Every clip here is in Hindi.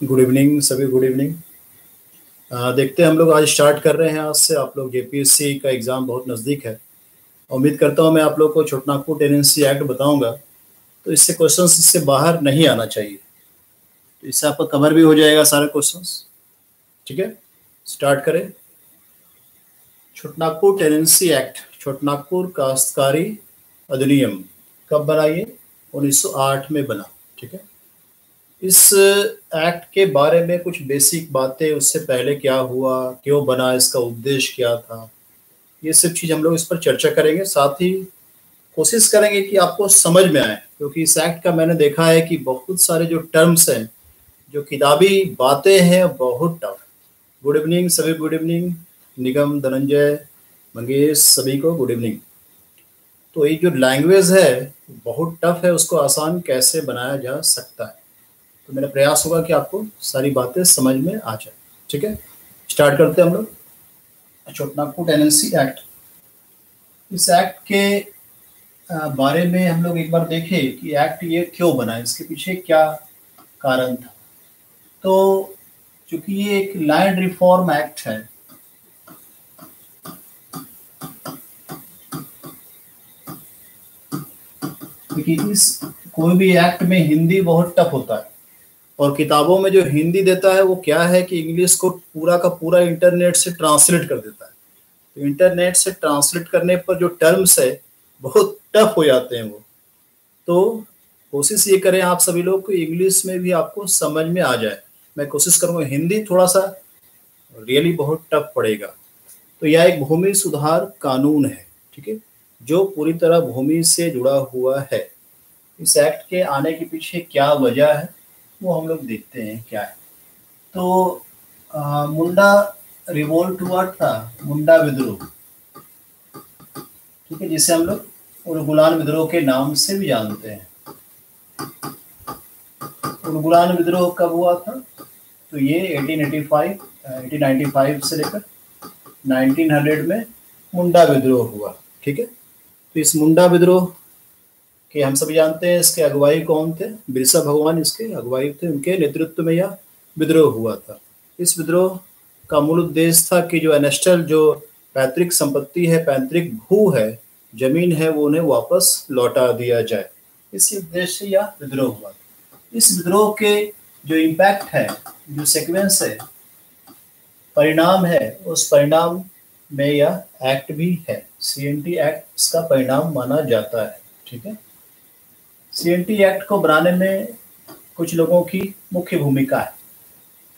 गुड इवनिंग सभी गुड इवनिंग देखते हैं हम लोग आज स्टार्ट कर रहे हैं आज से। आप लोग जेपीएससी का एग्ज़ाम बहुत नज़दीक है। उम्मीद करता हूँ मैं आप लोग को छोटनागपुर टेनेंसी एक्ट बताऊँगा। तो इससे क्वेश्चंस इससे बाहर नहीं आना चाहिए। तो इससे आपका कवर भी हो जाएगा सारे क्वेश्चंस ठीक है? स्टार्ट करें। छोटनागपुर टेनेंसी एक्ट छोटनागपुर काश्तकारी अधिनियम कब बना ये 1908 में बना। ठीक है? इस एक्ट के बारे में कुछ बेसिक बातें, उससे पहले क्या हुआ, क्यों बना, इसका उद्देश्य क्या था? ये सब चीज़ हम लोग इस पर चर्चा करेंगे। साथ ही कोशिश करेंगे कि आपको समझ में आए, क्योंकि इस एक्ट का मैंने देखा है कि बहुत सारे जो टर्म्स हैं, जो किताबी बातें हैं, बहुत टफ गुड इवनिंग सभी गुड इवनिंग निगम, धनंजय, मंगेश, सभी को गुड इवनिंग तो ये जो लैंग्वेज है, बहुत टफ है, उसको आसान कैसे बनाया जा सकता है? तो मेरा प्रयास होगा कि आपको सारी बातें समझ में आ जाए। ठीक है? स्टार्ट करते हैं हम लोग। छोटनागपुर टेनेंसी एक्ट इस एक्ट के बारे में हम लोग एक बार देखें कि एक्ट ये क्यों बना इसके पीछे क्या कारण था। तो चूँकि ये एक लैंड रिफॉर्म एक्ट है, क्योंकि इस कोई भी एक्ट में हिंदी बहुत टफ होता है। और किताबों में जो हिंदी देता है वो क्या है कि इंग्लिश को पूरा का पूरा इंटरनेट से ट्रांसलेट कर देता है। तो इंटरनेट से ट्रांसलेट करने पर जो टर्म्स है, बहुत टफ हो जाते हैं वो। तो कोशिश ये करें आप सभी लोग को इंग्लिश में भी आपको समझ में आ जाए। मैं कोशिश करूँगा हिंदी थोड़ा सा रियली बहुत टफ पड़ेगा। तो यह एक भूमि सुधार कानून है, ठीक है? जो पूरी तरह भूमि से जुड़ा हुआ है। इस एक्ट के आने के पीछे क्या वजह है? वो हम लोग देखते हैं क्या है। तो आ, मुंडा रिवोल्ट हुआ था मुंडा विद्रोह। ठीक है जिसे हम लोग उर्गुलान विद्रोह के नाम से भी जानते हैं। उर्गुलान विद्रोह कब हुआ था? तो ये 1885 1895 से लेकर 1900 में मुंडा विद्रोह हुआ। ठीक है? तो इस मुंडा विद्रोह कि हम सभी जानते हैं इसके अगुवाई कौन थे? बिरसा भगवान इसके अगुवाई थे। उनके नेतृत्व में यह विद्रोह हुआ था। इस विद्रोह का मूल उद्देश्य था कि जो एनेस्टल, जो पैतृक संपत्ति है, पैतृक भू है, ज़मीन है, वो उन्हें वापस लौटा दिया जाए। इसी उद्देश्य से यह विद्रोह हुआ इस विद्रोह के जो इम्पैक्ट है, जो सिक्वेंस है, परिणाम है, उस परिणाम में यह एक्ट भी है। सीएनटी एक्ट इसका परिणाम माना जाता है। ठीक है? सीएनटी एक्ट को बनाने में कुछ लोगों की मुख्य भूमिका है।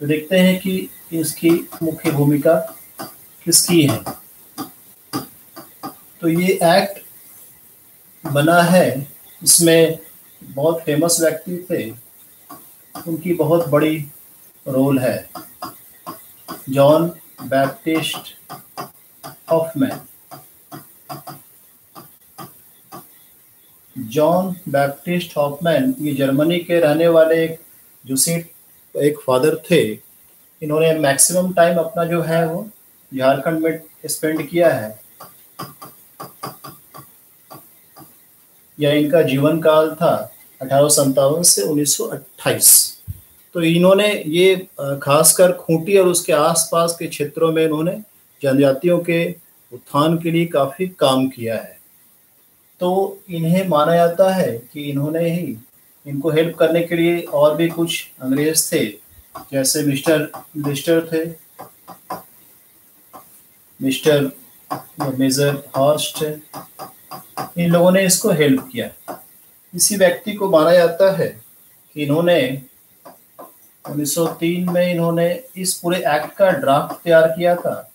तो देखते हैं कि इसकी मुख्य भूमिका किसकी है। तो ये एक्ट बना है, इसमें बहुत फ़ेमस व्यक्ति थे, उनकी बहुत बड़ी रोल है। John Baptist Hoffmann John Baptist Hoffmann, ये जर्मनी के रहने वाले एक सीट एक फादर थे। इन्होंने मैक्सिमम टाइम अपना जो है वो झारखंड में स्पेंड किया है। या इनका जीवन काल था, अठारह से 1928 तो इन्होंने ये खासकर खूंटी और उसके आसपास के क्षेत्रों में इन्होंने जनजातियों के उत्थान के लिए काफ़ी काम किया है। तो इन्हें माना जाता है कि इन्होंने ही इनको हेल्प करने के लिए और भी कुछ अंग्रेज़ थे, जैसे मिस्टर मिस्टर थे, मिस्टर मेजर हॉर्स्ट इन लोगों ने इसको हेल्प किया। इसी व्यक्ति को माना जाता है कि इन्होंने 1903 में इन्होंने इस पूरे एक्ट का ड्राफ्ट तैयार किया था।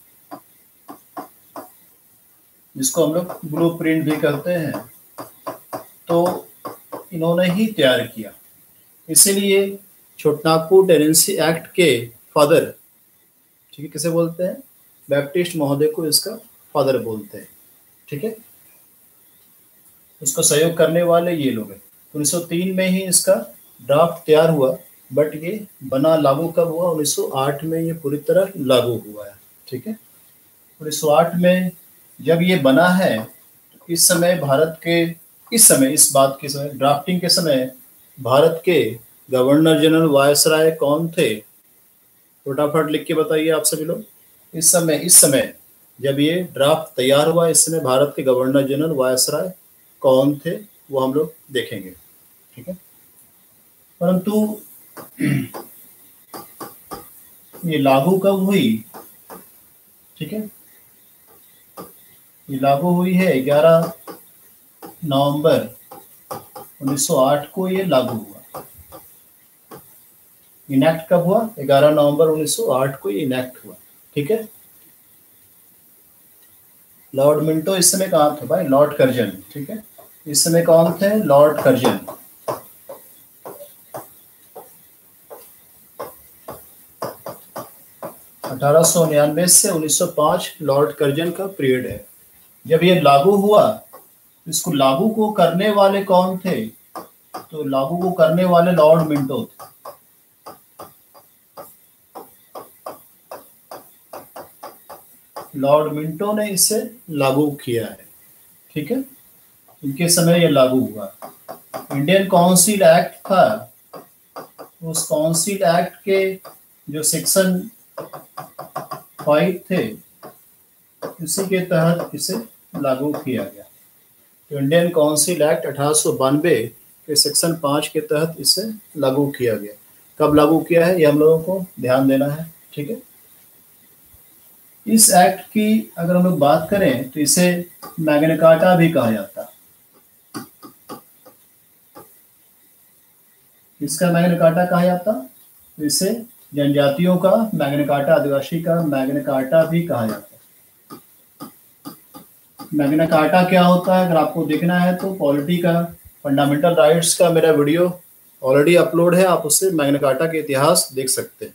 जिसको हम लोग ब्लू प्रिंट भी करते हैं तो इन्होंने ही तैयार किया। इसीलिए छोटनागपुर टेनेंसी एक्ट के फादर, ठीक है, किसे बोलते हैं? बैप्टिस्ट महोदय को इसका फादर बोलते हैं, ठीक है? उसको सहयोग करने वाले ये लोग हैं। उन्नीस सौ तीन में ही इसका ड्राफ्ट तैयार हुआ बट ये बना लागू कब हुआ? 1908 में ये पूरी तरह लागू हुआ है, ठीक है? 1908 में जब ये बना है तो इस समय भारत के, इस समय, इस बात के समय ड्राफ्टिंग के समय, भारत के गवर्नर जनरल वायसराय कौन थे? फटाफट लिख के बताइए आप सभी लोग। इस समय इस समय जब ये ड्राफ्ट तैयार हुआ, इस समय भारत के गवर्नर जनरल वायसराय कौन थे, वो हम लोग देखेंगे। ठीक है? परंतु ये लागू कब हुई? ठीक है? ये लागू हुई है 11 नवंबर 1908 को ये लागू हुआ। इनेक्ट कब हुआ? 11 नवंबर 1908 को ये इनेक्ट हुआ। ठीक है? लॉर्ड मिंटो इस समय कहाँ थे भाई? लॉर्ड कर्जन ठीक है? इस समय कौन थे? लॉर्ड कर्जन अठारह सौ निन्यानवे से 1905 लॉर्ड कर्जन का पीरियड है। जब ये लागू हुआ इसको लागू को करने वाले कौन थे? तो लागू को करने वाले लॉर्ड मिंटो थे। लॉर्ड मिंटो ने इसे लागू किया है। ठीक है? इनके समय यह लागू हुआ। इंडियन काउंसिल एक्ट था। उस काउंसिल एक्ट के जो सेक्शन फाइव थे, उसी के तहत इसे लागू किया गया। तो इंडियन काउंसिल एक्ट अठारह के सेक्शन पाँच के तहत इसे लागू किया गया। कब लागू किया है, ये हम लोगों को ध्यान देना है, ठीक है? इस एक्ट की अगर हम लोग बात करें तो इसे मैग्नेकाटा भी कहा जाता इसका मैग्नेकाटा कहा जाता तो इसे जनजातियों का मैग्नेकाटा आदिवासी का मैग्नेकाटा भी कहा जाता मैग्नेकाटा क्या होता है? अगर आपको देखना है तो पॉलिटी का फंडामेंटल राइट्स का मेरा वीडियो ऑलरेडी अपलोड है, आप उससे मैग्नेकाटा के इतिहास देख सकते हैं।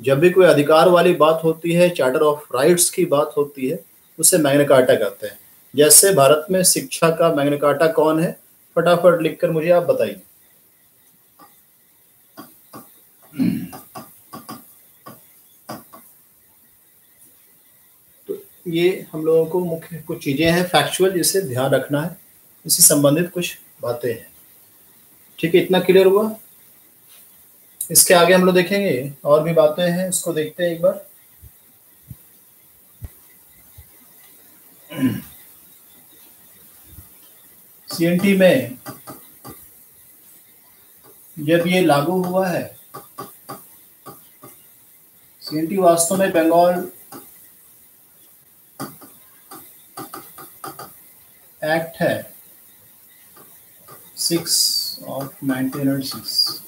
जब भी कोई अधिकार वाली बात होती है चार्टर ऑफ़ राइट्स की बात होती है, उसे मैग्नेकाटा कहते हैं। जैसे भारत में शिक्षा का मैग्नेकाटा कौन है? फटाफट लिखकर मुझे आप बताइए। ये हम लोगों को मुख्य कुछ चीज़ें हैं फैक्चुअल जिसे ध्यान रखना है। इससे संबंधित कुछ बातें हैं। ठीक है, इतना क्लियर हुआ? इसके आगे हम लोग देखेंगे, और भी बातें हैं, इसको देखते हैं एक बार। सीएनटी में जब ये लागू हुआ है सीएनटी वास्तव में बंगाल एक्ट है। सिक्स ऑफ़ नाइनटीन सिक्स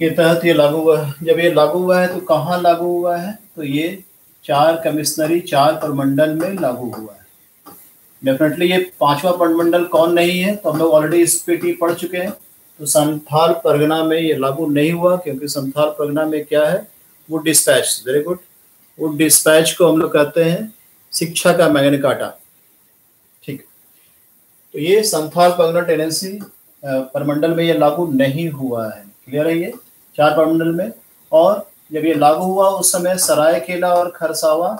के तहत ये लागू हुआ है। जब ये लागू हुआ है तो कहाँ लागू हुआ है? तो ये चार कमिश्नरी, चार प्रमंडल में लागू हुआ है। डेफिनेटली ये पांचवा प्रमंडल कौन नहीं है तो हम लोग ऑलरेडी इस पे टी पढ़ चुके हैं। तो संथाल परगना में ये लागू नहीं हुआ, क्योंकि संथाल परगना में क्या है? वो डिस्पैच वेरी गुड वो डिस्पैच को हम लोग कहते हैं शिक्षा का मैगन काटा ठीक तो ये संथाल परगना टेनेंसी परमंडल में ये लागू नहीं हुआ है। क्लियर है ये? चार परमंडल में। और जब ये लागू हुआ उस समय सराय केला और खरसावा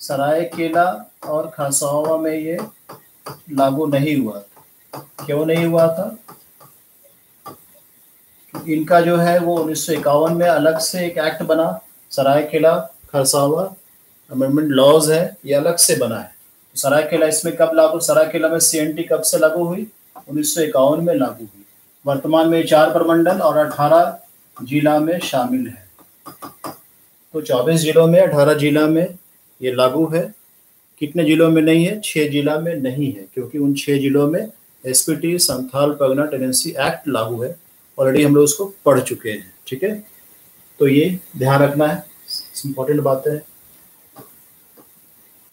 सराय केला और खरसावा में ये लागू नहीं हुआ क्यों नहीं हुआ था? इनका जो है वो उन्नीस सौ इक्यावन में अलग से एक एक्ट बना सराय केला खरसावा अमेंडमेंट लॉज है, ये अलग से बना है। सराय केला इसमें कब लागू सराय केला में सीएनटी कब से लागू हुई? उन्नीस सौ इक्यावन में लागू हुई। वर्तमान में चार प्रमंडल और अठारह जिला में शामिल है। तो 24 जिलों में 18 जिला में ये लागू है। कितने जिलों में नहीं है? छह जिला में नहीं है, क्योंकि उन छह जिलों में S P T Santhal Pargana tenancy act लागू है। ऑलरेडी हम लोग उसको पढ़ चुके हैं, ठीक है? तो ये ध्यान रखना है इंपॉर्टेंट बात है।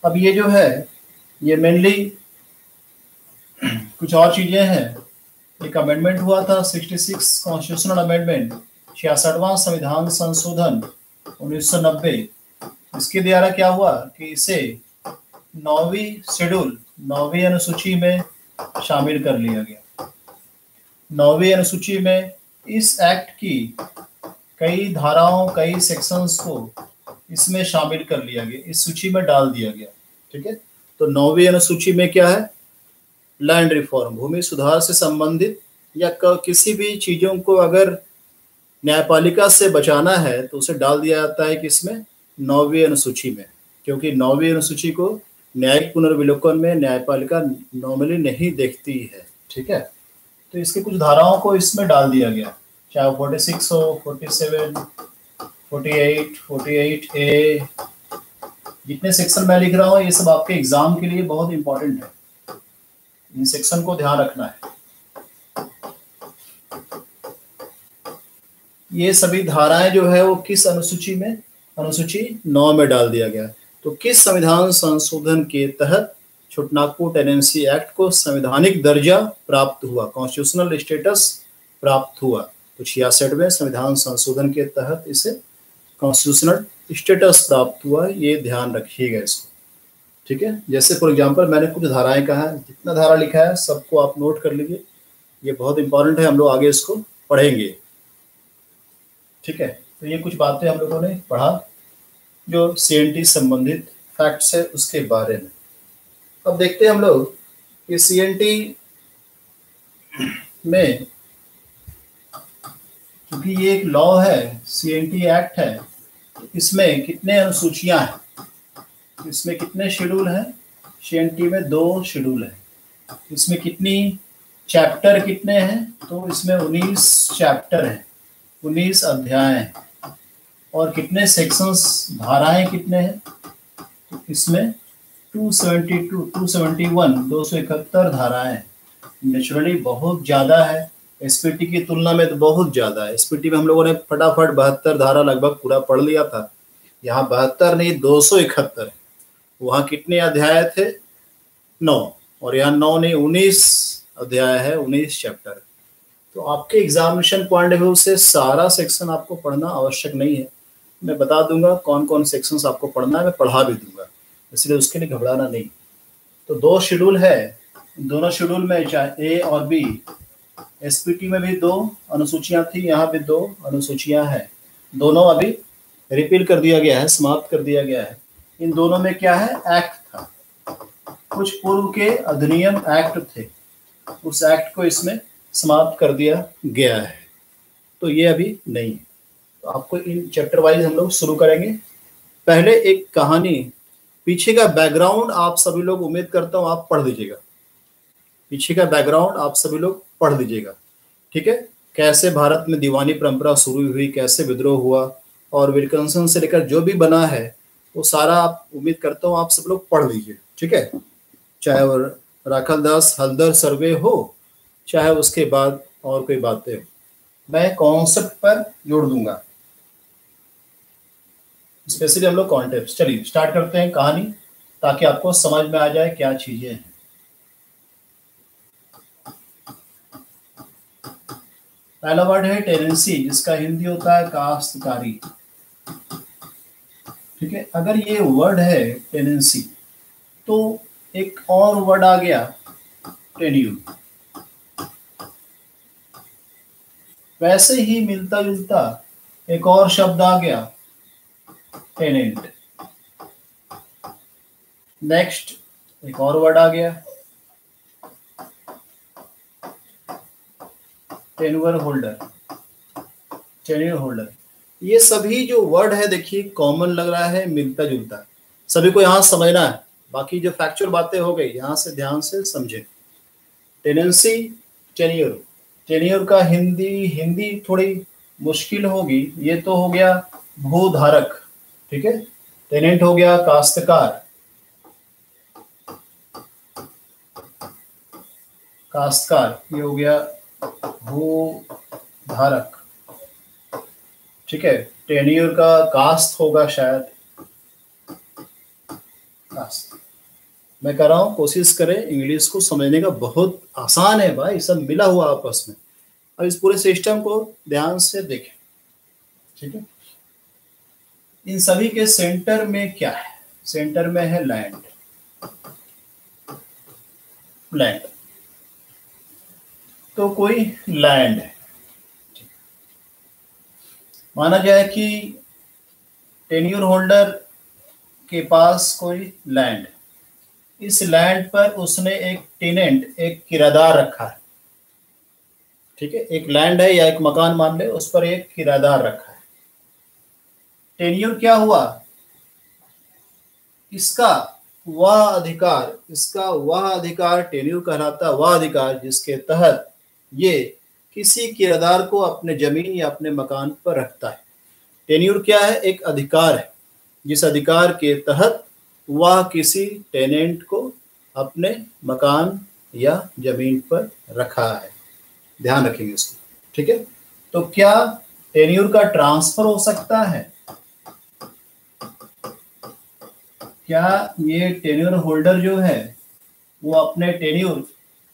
अब ये जो है ये मेनली कुछ और चीज़ें हैं। एक अमेंडमेंट हुआ था 66 कॉन्स्टिट्यूशनल अमेंडमेंट छियासठवां संविधान संशोधन 1990 इसके द्वारा क्या हुआ कि इसे नौवीं शेड्यूल, नौवीं अनुसूची में शामिल कर लिया गया। नौवीं अनुसूची में इस एक्ट की कई धाराओं, कई सेक्शंस को इसमें शामिल कर लिया गया, इस सूची में डाल दिया गया, ठीक है? तो नौवीं अनुसूची में क्या है? लैंड रिफॉर्म भूमि सुधार से संबंधित या किसी भी चीज़ों को अगर न्यायपालिका से बचाना है तो उसे डाल दिया जाता है कि इसमें नौवीं अनुसूची में। क्योंकि नौवीं अनुसूची को न्यायिक पुनर्विलोकन में न्यायपालिका नॉर्मली नहीं देखती है, ठीक है? तो इसके कुछ धाराओं को इसमें डाल दिया गया। चाहे फोर्टी सिक्स हो forty seven forty eight forty eight A जितने सेक्शन मैं लिख रहा हूँ, ये सब आपके एग्ज़ाम के लिए बहुत इंपॉर्टेंट है। इन सेक्शन को ध्यान रखना है। ये सभी धाराएँ जो है, वो किस अनुसूची में? अनुसूची नौ में डाल दिया गया तो किस संविधान संशोधन के तहत छोटनागपुर टेनेंसी एक्ट को संवैधानिक दर्जा प्राप्त हुआ? कॉन्स्टिट्यूशनल स्टेटस प्राप्त हुआ। तो छियासठवें संविधान संशोधन के तहत इसे कॉन्स्टिट्यूशनल स्टेटस प्राप्त हुआ, ये ध्यान रखिएगा इसको। ठीक है? जैसे फॉर एग्जांपल मैंने कुछ धाराएँ कहा है, जितना धारा लिखा है, सबको आप नोट कर लीजिए। ये बहुत इंपॉर्टेंट है, हम लोग आगे इसको पढ़ेंगे। ठीक है? तो ये कुछ बातें हम लोगों ने पढ़ा, जो सीएनटी संबंधित फैक्ट्स है, उसके बारे में। अब देखते हैं हम लोग कि सी में क्योंकि ये एक लॉ है सीएनटी एक्ट है इसमें कितने अनुसूचियाँ हैं? इसमें कितने शेड्यूल हैं? सी में दो शेड्यूल है। इसमें कितनी चैप्टर कितने हैं? तो इसमें उन्नीस चैप्टर हैं, उन्नीस अध्याय हैं। और कितने सेक्शंस धाराएँ कितने हैं? तो इसमें 272 271 दो सौ इकहत्तर धाराएँ नेचुरली बहुत ज़्यादा है। एसपीटी की तुलना में तो बहुत ज़्यादा है। एसपीटी में हम लोगों ने फटाफट बहत्तर धारा लगभग पूरा पढ़ लिया था। यहाँ बहत्तर नहीं, दो सौ इकहत्तर वहाँ कितने अध्याय थे? नौ। और यहाँ नौ नहीं, उन्नीस अध्याय है, उन्नीस चैप्टर तो आपके एग्जामिनेशन पॉइंट ऑफ़ व्यू से सारा सेक्शन आपको पढ़ना आवश्यक नहीं है। मैं बता दूँगा कौन कौन सेक्शंस आपको पढ़ना है, मैं पढ़ा भी दूँगा। इसलिए उसके लिए घबराना नहीं। तो दो शेड्यूल है। दोनों शेड्यूल में चाहे ए और बी एसपीटी में भी दो, अनुसूचियाँ थी, यहाँ भी दो, अनुसूचियाँ हैं। दोनों अभी रिपील कर दिया गया है, समाप्त कर दिया गया है। इन दोनों में क्या है? एक्ट था। कुछ पूर्व के अधिनियम एक्ट थे। उस एक्ट को इसमें समाप्त कर दिया गया है। तो ये अभी नहीं है। तो आपको इन चैप्टर वाइज हम लोग शुरू करेंगे। पहले एक कहानी। पीछे का बैकग्राउंड आप सभी लोग उम्मीद करता हूँ आप पढ़ दीजिएगा पीछे का बैकग्राउंड आप सभी लोग पढ़ दीजिएगा ठीक है? कैसे भारत में दीवानी परंपरा शुरू हुई, कैसे विद्रोह हुआ और विल्कनसन से लेकर जो भी बना है, वो सारा आप उम्मीद करता हूँ आप सब लोग पढ़ लीजिए। ठीक है? चाहे वो राखल दास हल्दर सर्वे हो, चाहे उसके बाद और कोई बातें हो। मैं कॉन्सेप्ट पर जोड़ दूँगा। स्पेशली हम लोग कॉन्टेप्ट चलिए स्टार्ट करते हैं कहानी, ताकि आपको समझ में आ जाए क्या चीज़ें हैं। पहला वर्ड है टेनेंसी जिसका हिंदी होता है काश्तकारी। ठीक है? अगर ये वर्ड है टेनेंसी तो एक और वर्ड आ गया टेन्यू वैसे ही मिलता जुलता एक और शब्द आ गया, टेनेंट। नेक्स्ट, एक और वर्ड आ गया टेनवर होल्डर टेन्यूर होल्डर ये सभी जो वर्ड है, देखिए कॉमन लग रहा है, मिलता जुलता। सभी को यहाँ समझना है। बाकी जो फैक्चुअल बातें हो गई, यहाँ से ध्यान से समझे। टेनेंसी टेन्यूर टेन्यूर का हिंदी हिंदी थोड़ी मुश्किल होगी। ये तो हो गया भूधारक, ठीक है? टेनेंट हो गया काश्तकार। काश्तकार, ये हो गया भू धारक ठीक है, टेन्यूर का कास्ट होगा शायद। कास्ट। मैं कर रहा हूँ, कोशिश करें इंग्लिश को समझने का बहुत आसान है भाई, सब मिला हुआ आपस में। अब इस पूरे सिस्टम को ध्यान से देखें। ठीक है? इन सभी के सेंटर में क्या है? सेंटर में है लैंड लैंड तो कोई लैंड है। माना जाए कि टेन्यूर होल्डर के पास कोई लैंड इस लैंड पर उसने एक टेनेंट एक किरादार रखा है। ठीक है? एक लैंड है या एक मकान मान ले, उस पर एक किरादार रखा है। टेन्यूर क्या हुआ? इसका वह अधिकार, इसका वह अधिकार टेन्यूर कहलाता, वह अधिकार जिसके तहत ये किसी किरदार को अपने ज़मीन या अपने मकान पर रखता है। टेन्यूर क्या है? एक अधिकार है, जिस अधिकार के तहत वह किसी टेनेंट को अपने मकान या ज़मीन पर रखा है। ध्यान रखेंगे इसको ठीक है? तो क्या टेन्यूर का ट्रांसफ़र हो सकता है? क्या ये टेन्यूर होल्डर जो है, वो अपने टेन्यूर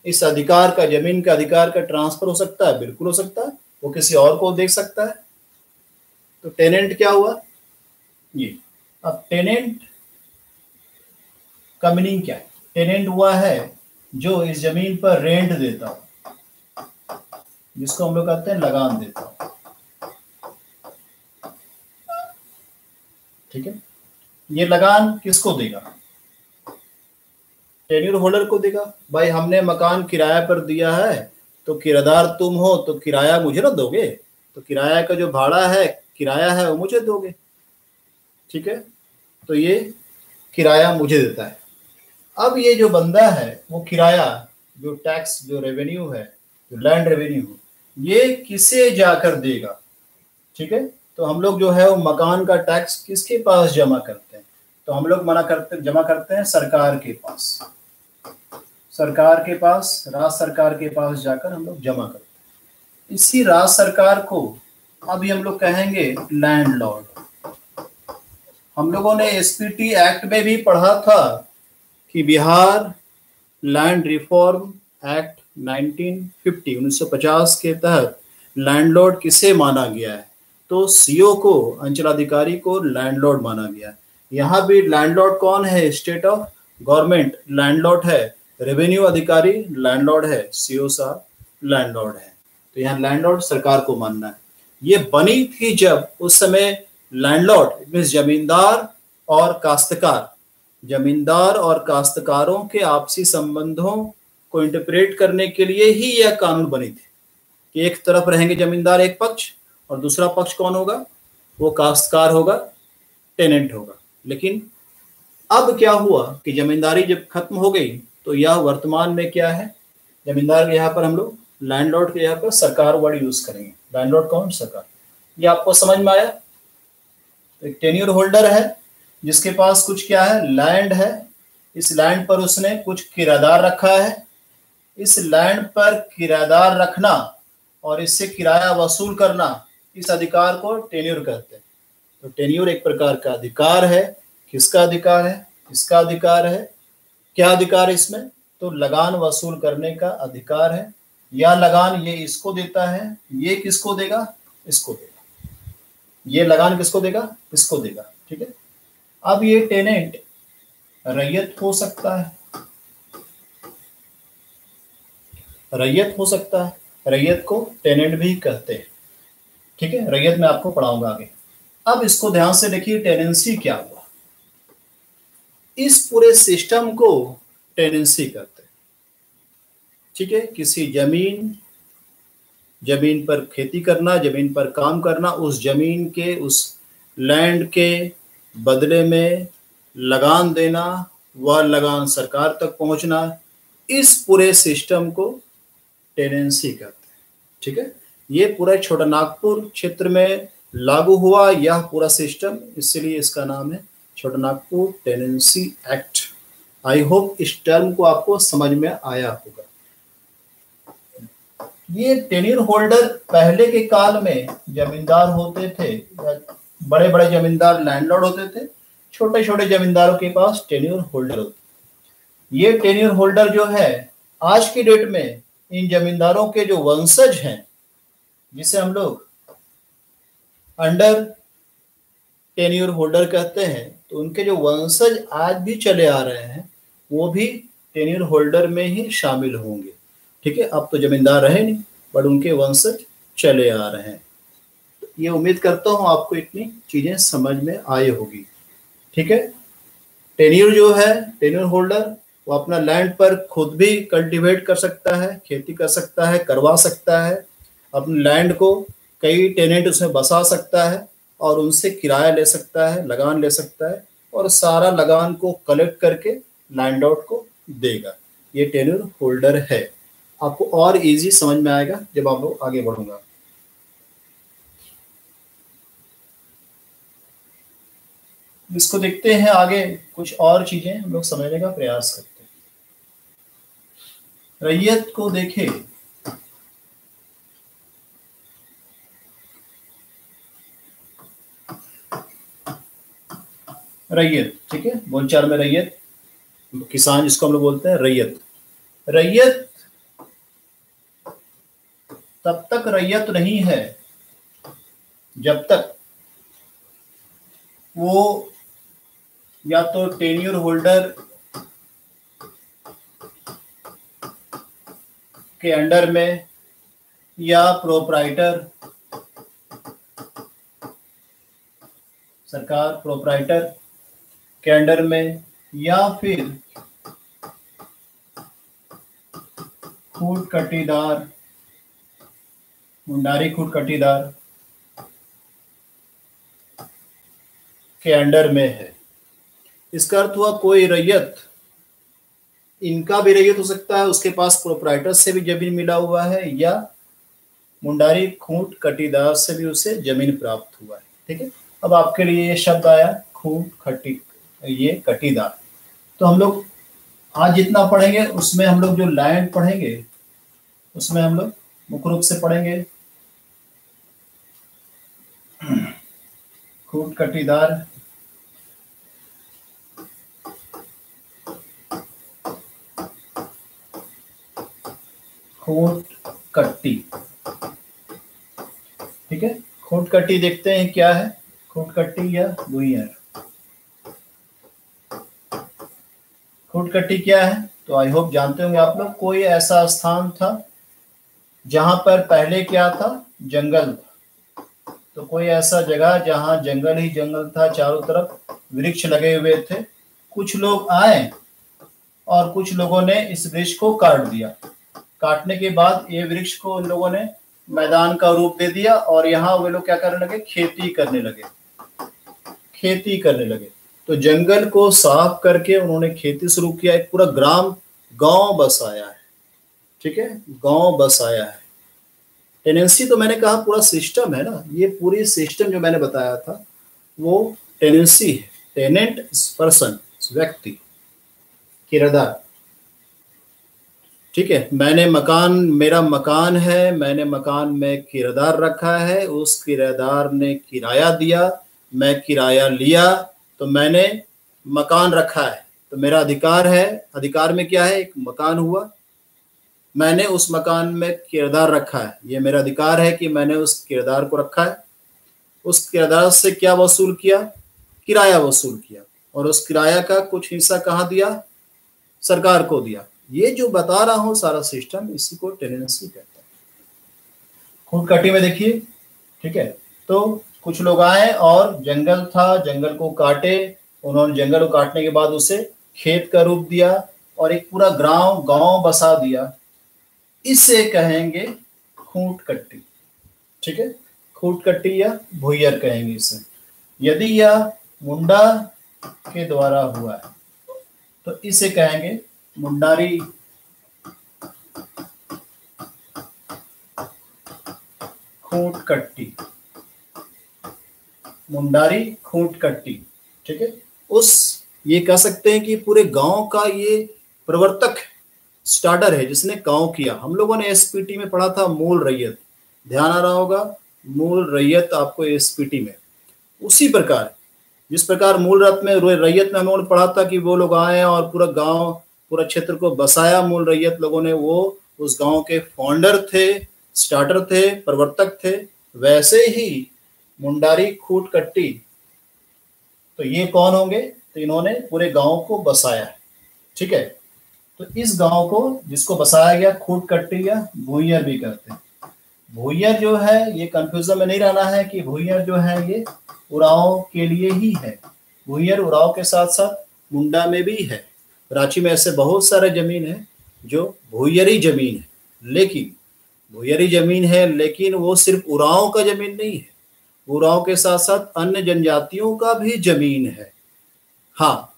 इस अधिकार का, ज़मीन का अधिकार का ट्रांसफ़र हो सकता है, बिल्कुल हो सकता है, वो किसी और को देख सकता है। तो टेनेंट क्या हुआ? ये, अब टेनेंट का मीनिंग क्या है? टेनेंट हुआ है जो इस ज़मीन पर रेंट देता हो, जिसको हम लोग कहते हैं लगान देता हो। ठीक है? ये लगान किसको देगा? टेन्यूर होल्डर को देगा भाई हमने मकान किराया पर दिया है तो किरादार तुम हो तो किराया मुझे ना दोगे। तो किराया का जो भाड़ा है, किराया है, वो मुझे दोगे। ठीक है? तो ये किराया मुझे देता है। अब ये जो बंदा है, वो किराया, जो टैक्स जो रेवेन्यू है, जो लैंड रेवेन्यू ये किसे जाकर देगा? ठीक है? तो हम लोग जो है वो मकान का टैक्स किसके पास जमा करते हैं? तो हम लोग मना करते, जमा करते हैं सरकार के पास। सरकार के पास राज्य सरकार के पास जाकर हम लोग जमा करते हैं। इसी राज्य सरकार को अभी हम लोग कहेंगे लैंडलॉर्ड हम लोगों ने एसपीटी एक्ट में भी पढ़ा था कि बिहार लैंड रिफॉर्म एक्ट 1950 1950 के तहत लैंडलॉर्ड किसे माना गया है? तो सीओ को, अंचलाधिकारी को लैंडलॉर्ड माना गया यहाँ भी लैंडलॉर्ड कौन है? स्टेट ऑफ़ गवर्नमेंट लैंडलॉर्ड है। रेवेन्यू अधिकारी लैंडलॉर्ड है। सीओ साहब लैंडलॉर्ड है। तो यहाँ लैंडलॉर्ड सरकार को मानना है। ये बनी थी जब उस समय लैंडलॉर्ड मीन जमींदार और काश्तकार। जमींदार और काश्तकारों के आपसी संबंधों को इंटरप्रेट करने के लिए ही यह कानून बनी थी कि एक तरफ़ रहेंगे जमींदार एक पक्ष और दूसरा पक्ष कौन होगा? वो काश्तकार होगा टेनेंट होगा। लेकिन अब क्या हुआ कि जमींदारी जब खत्म हो गई तो यह वर्तमान में क्या है? जमींदार के यहाँ पर हम लोग लैंडलॉर्ड के यहाँ पर सरकार वर्ड यूज़ करेंगे। लैंडलॉर्ड कौन? सरकार। ये आपको समझ में आया? तो एक टेन्यूर होल्डर है, जिसके पास कुछ क्या है? लैंड है। इस लैंड पर उसने कुछ किरादार रखा है। इस लैंड पर किरादार रखना और इससे किराया वसूल करना, इस अधिकार को टेन्यूर कहते हैं। तो टेन्यूर एक प्रकार का अधिकार है। किसका अधिकार है? इसका अधिकार है? क्या अधिकार है इसमें? तो लगान वसूल करने का अधिकार है। या लगान ये इसको देता है, ये किसको देगा? इसको देगा। ये लगान किसको देगा? इसको देगा। ठीक है? अब ये टेनेंट रैयत हो सकता है। रैयत हो सकता है। रैयत को टेनेंट भी कहते हैं। ठीक है? रैयत में आपको पढ़ाऊँगा आगे। अब इसको ध्यान से देखिए टेनेंसी क्या हुआ? इस पूरे सिस्टम को टेनेंसी कहते हैं। ठीक है? किसी ज़मीन ज़मीन पर खेती करना, ज़मीन पर काम करना, उस ज़मीन के, उस लैंड के बदले में लगान देना व लगान सरकार तक पहुँचना, इस पूरे सिस्टम को टेनेंसी कहते हैं। ठीक है? ये पूरा छोटा नागपुर क्षेत्र में लागू हुआ यह पूरा सिस्टम, इसलिए इसका नाम है Chota Nagpur tenancy act. I hope इस टर्म को आपको समझ में आया होगा। ये टेनियर होल्डर पहले के काल में जमींदार होते थे बड़े बड़े जमींदार लैंडलॉर्ड होते थे छोटे छोटे जमींदारों के पास टेन्यूर होल्डर होते ये टेन्यूर होल्डर जो है, आज की डेट में इन जमींदारों के जो वंशज हैं, जिसे हम लोग अंडर टेन्यूर होल्डर कहते हैं तो उनके जो वंशज आज भी चले आ रहे हैं, वो भी टेन्यूर होल्डर में ही शामिल होंगे। ठीक है? अब तो जमींदार रहे नहीं, बट उनके वंशज चले आ रहे हैं। ये उम्मीद करता हूँ आपको इतनी चीज़ें समझ में आई होगी। ठीक है? टेन्यूर जो है टेन्यूर होल्डर वो अपना लैंड पर खुद भी कल्टीवेट कर सकता है, खेती कर सकता है, करवा सकता है। अपने लैंड को कई टेनेंट उसमें बसा सकता है और उनसे किराया ले सकता है, लगान ले सकता है और सारा लगान को कलेक्ट करके लैंड आउट को देगा। ये टेन्योर होल्डर है। आपको और इजी समझ में आएगा जब आप लोग आगे बढ़ूँगा। इसको देखते हैं आगे कुछ और चीज़ें, हम लोग समझने का प्रयास करते हैं। रैयत को देखें। रैयत, ठीक है? बोलचाल में रैयत। किसान जिसको हम लोग बोलते हैं, रैयत। रैयत तब तक रैयत नहीं है, जब तक वो या तो टेन्यूर होल्डर के अंडर में या प्रोपराइटर सरकार प्रोपराइटर के अंडर में या फिर खूट कटीदार मुंडारी खूट कटीदार के अंडर में है। इसका अर्थ हुआ कोई रैयत, इनका भी रैयत हो सकता है, उसके पास प्रोपराइटर से भी ज़मीन मिला हुआ है या मुंडारी खूंट कटीदार से भी उसे ज़मीन प्राप्त हुआ है। ठीक है? अब आपके लिए ये शब्द आया खूंट खटी ये कटीदार। तो हम लोग आज जितना पढ़ेंगे, उसमें हम लोग जो लैंड पढ़ेंगे, उसमें हम लोग मुख्य रूप से पढ़ेंगे। खूट कटीदार। खोट कट्टी। ठीक है? खोट कट्टी देखते हैं क्या है। खोट कट्टी या भुइयर कट्टी क्या है? तो आई होप जानते होंगे आप लोग, कोई ऐसा स्थान था जहाँ पर पहले क्या था? जंगल था। तो कोई ऐसा जगह जहाँ जंगल ही जंगल था, चारों तरफ़ वृक्ष लगे हुए थे। कुछ लोग आए और कुछ लोगों ने इस वृक्ष को काट दिया। काटने के बाद ये वृक्ष को उन लोगों ने मैदान का रूप दे दिया और यहाँ वे लोग क्या करने लगे? खेती करने लगे। खेती करने लगे। तो जंगल को साफ़ करके उन्होंने खेती शुरू किया। एक पूरा ग्राम, गाँव बसाया है। ठीक है? गाँव बसाया है। टेनेंसी तो मैंने कहा पूरा सिस्टम है ना? ये पूरी सिस्टम जो मैंने बताया था, वो टेनेंसी है। टेनेंट पर्सन व्यक्ति, किरदार। ठीक है? मैंने मकान, मेरा मकान है, मैंने मकान में किरदार रखा है, उस किरदार ने किराया दिया, मैं किराया लिया तो मैंने मकान रखा है तो मेरा अधिकार है। अधिकार में क्या है? एक मकान हुआ। मैंने उस मकान में किरदार रखा है। ये मेरा अधिकार है कि मैंने उस किरदार को रखा है। उस किरदार से क्या वसूल किया? किराया वसूल किया। और उस किराया का कुछ हिस्सा कहाँ दिया? सरकार को दिया। ये जो बता रहा हूँ सारा सिस्टम इसी को टेनेंसी कहते हैं। खूट कटी में देखिए, ठीक है? तो कुछ लोग आए और जंगल था, जंगल को काटे। उन्होंने जंगल को काटने के बाद उसे खेत का रूप दिया और एक पूरा गाँव गाँव बसा दिया। इसे कहेंगे खूट कट्टी ठीक है? खूट कट्टी या भुयर कहेंगे इसे। यदि यह मुंडा के द्वारा हुआ है तो इसे कहेंगे मुंडारी। खूट कट्टी मुंडारी खूंट कट्टी ठीक है? उस, ये कह सकते हैं कि पूरे गाँव का ये प्रवर्तक स्टार्टर है, जिसने गाँव किया। हम लोगों ने एसपीटी में पढ़ा था मूल रैयत। ध्यान आ रहा होगा, मूल रैयत आपको एसपीटी में। उसी प्रकार, जिस प्रकार मूल रत में, रैयत में हम पढ़ा था कि वो लोग आए और पूरा गाँव, पूरा क्षेत्र को बसाया मूल रैयत लोगों ने, वो उस गाँव के फाउंडर थे स्टार्टर थे, प्रवर्तक थे। वैसे ही मुंडारी खूट कट्टी तो ये कौन होंगे? तो इन्होंने पूरे गाँव को बसाया ठीक है? तो इस गाँव को जिसको बसाया गया खूट कट्टी या भूयर भी कहते हैं। भूयर जो है, ये कंफ्यूजन में नहीं रहना है कि भूयर जो है, ये उड़ाव के लिए ही है। भूयर उड़ाव के साथ साथ मुंडा में भी है। रांची में ऐसे बहुत सारे ज़मीन है जो भूयरी ज़मीन है। लेकिन भूयरी ज़मीन है, लेकिन वो सिर्फ़ उराव का ज़मीन नहीं है। उराव के साथ साथ अन्य जनजातियों का भी ज़मीन है। हाँ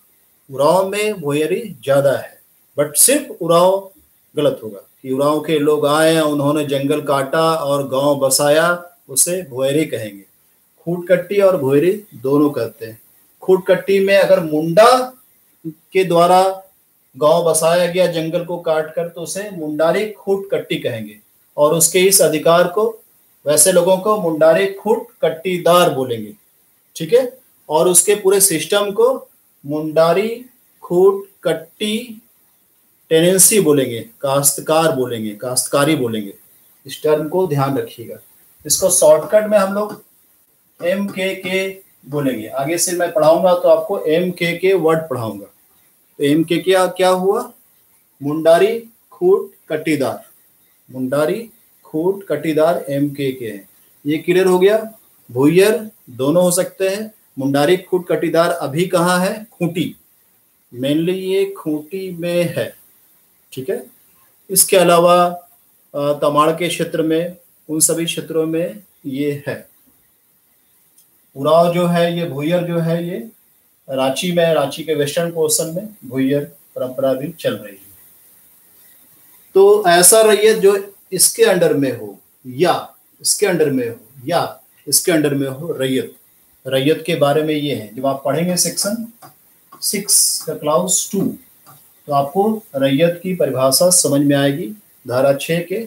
उराव में भोयरी ज़्यादा है बट सिर्फ़ उराव गलत होगा। कि उराव के लोग आए उन्होंने जंगल काटा और गाँव बसाया, उसे भुएरी कहेंगे। खूटकट्टी और भोयरी दोनों कहते हैं। खूटकट्टी में अगर मुंडा के द्वारा गाँव बसाया गया, जंगल को काट कर तो उसे मुंडारी खूटकट्टी कहेंगे और उसके इस अधिकार को वैसे लोगों को मुंडारी खुट कट्टीदार बोलेंगे, ठीक है? और उसके पूरे सिस्टम को मुंडारी खूट कट्टी टेनेंसी बोलेंगे, काश्तकार बोलेंगे, काश्तकारी बोलेंगे। इस टर्म को ध्यान रखिएगा। इसको शॉर्टकट में हम लोग एम के के बोलेंगे। आगे से मैं पढ़ाऊँगा तो आपको एम के के वर्ड पढ़ाऊँगा। तो एम के क्या क्या हुआ? मुंडारी खूट कट्टीदार। मुंडारी खूट कटीदार एम के के हैं। ये क्लियर हो गया भूयर दोनों हो सकते हैं। मुंडारी खूट कटीदार, अभी कहाँ है? खूंटी। मेनली ये खूंटी में है, ठीक है? इसके अलावा तमाड़ के क्षेत्र में, उन सभी क्षेत्रों में ये है। उराव जो है, ये भूयर जो है, ये रांची में, रांची के वेस्टर्न पोर्सन में भूयर परंपरा भी चल रही है। तो ऐसा रैयत जो इसके अंडर में हो या इसके अंडर में हो या इसके अंडर में हो रैयत। रैयत के बारे में ये है, जब आप पढ़ेंगे सेक्शन सिक्स का क्लाउस टू तो आपको रैयत की परिभाषा समझ में आएगी। धारा छः के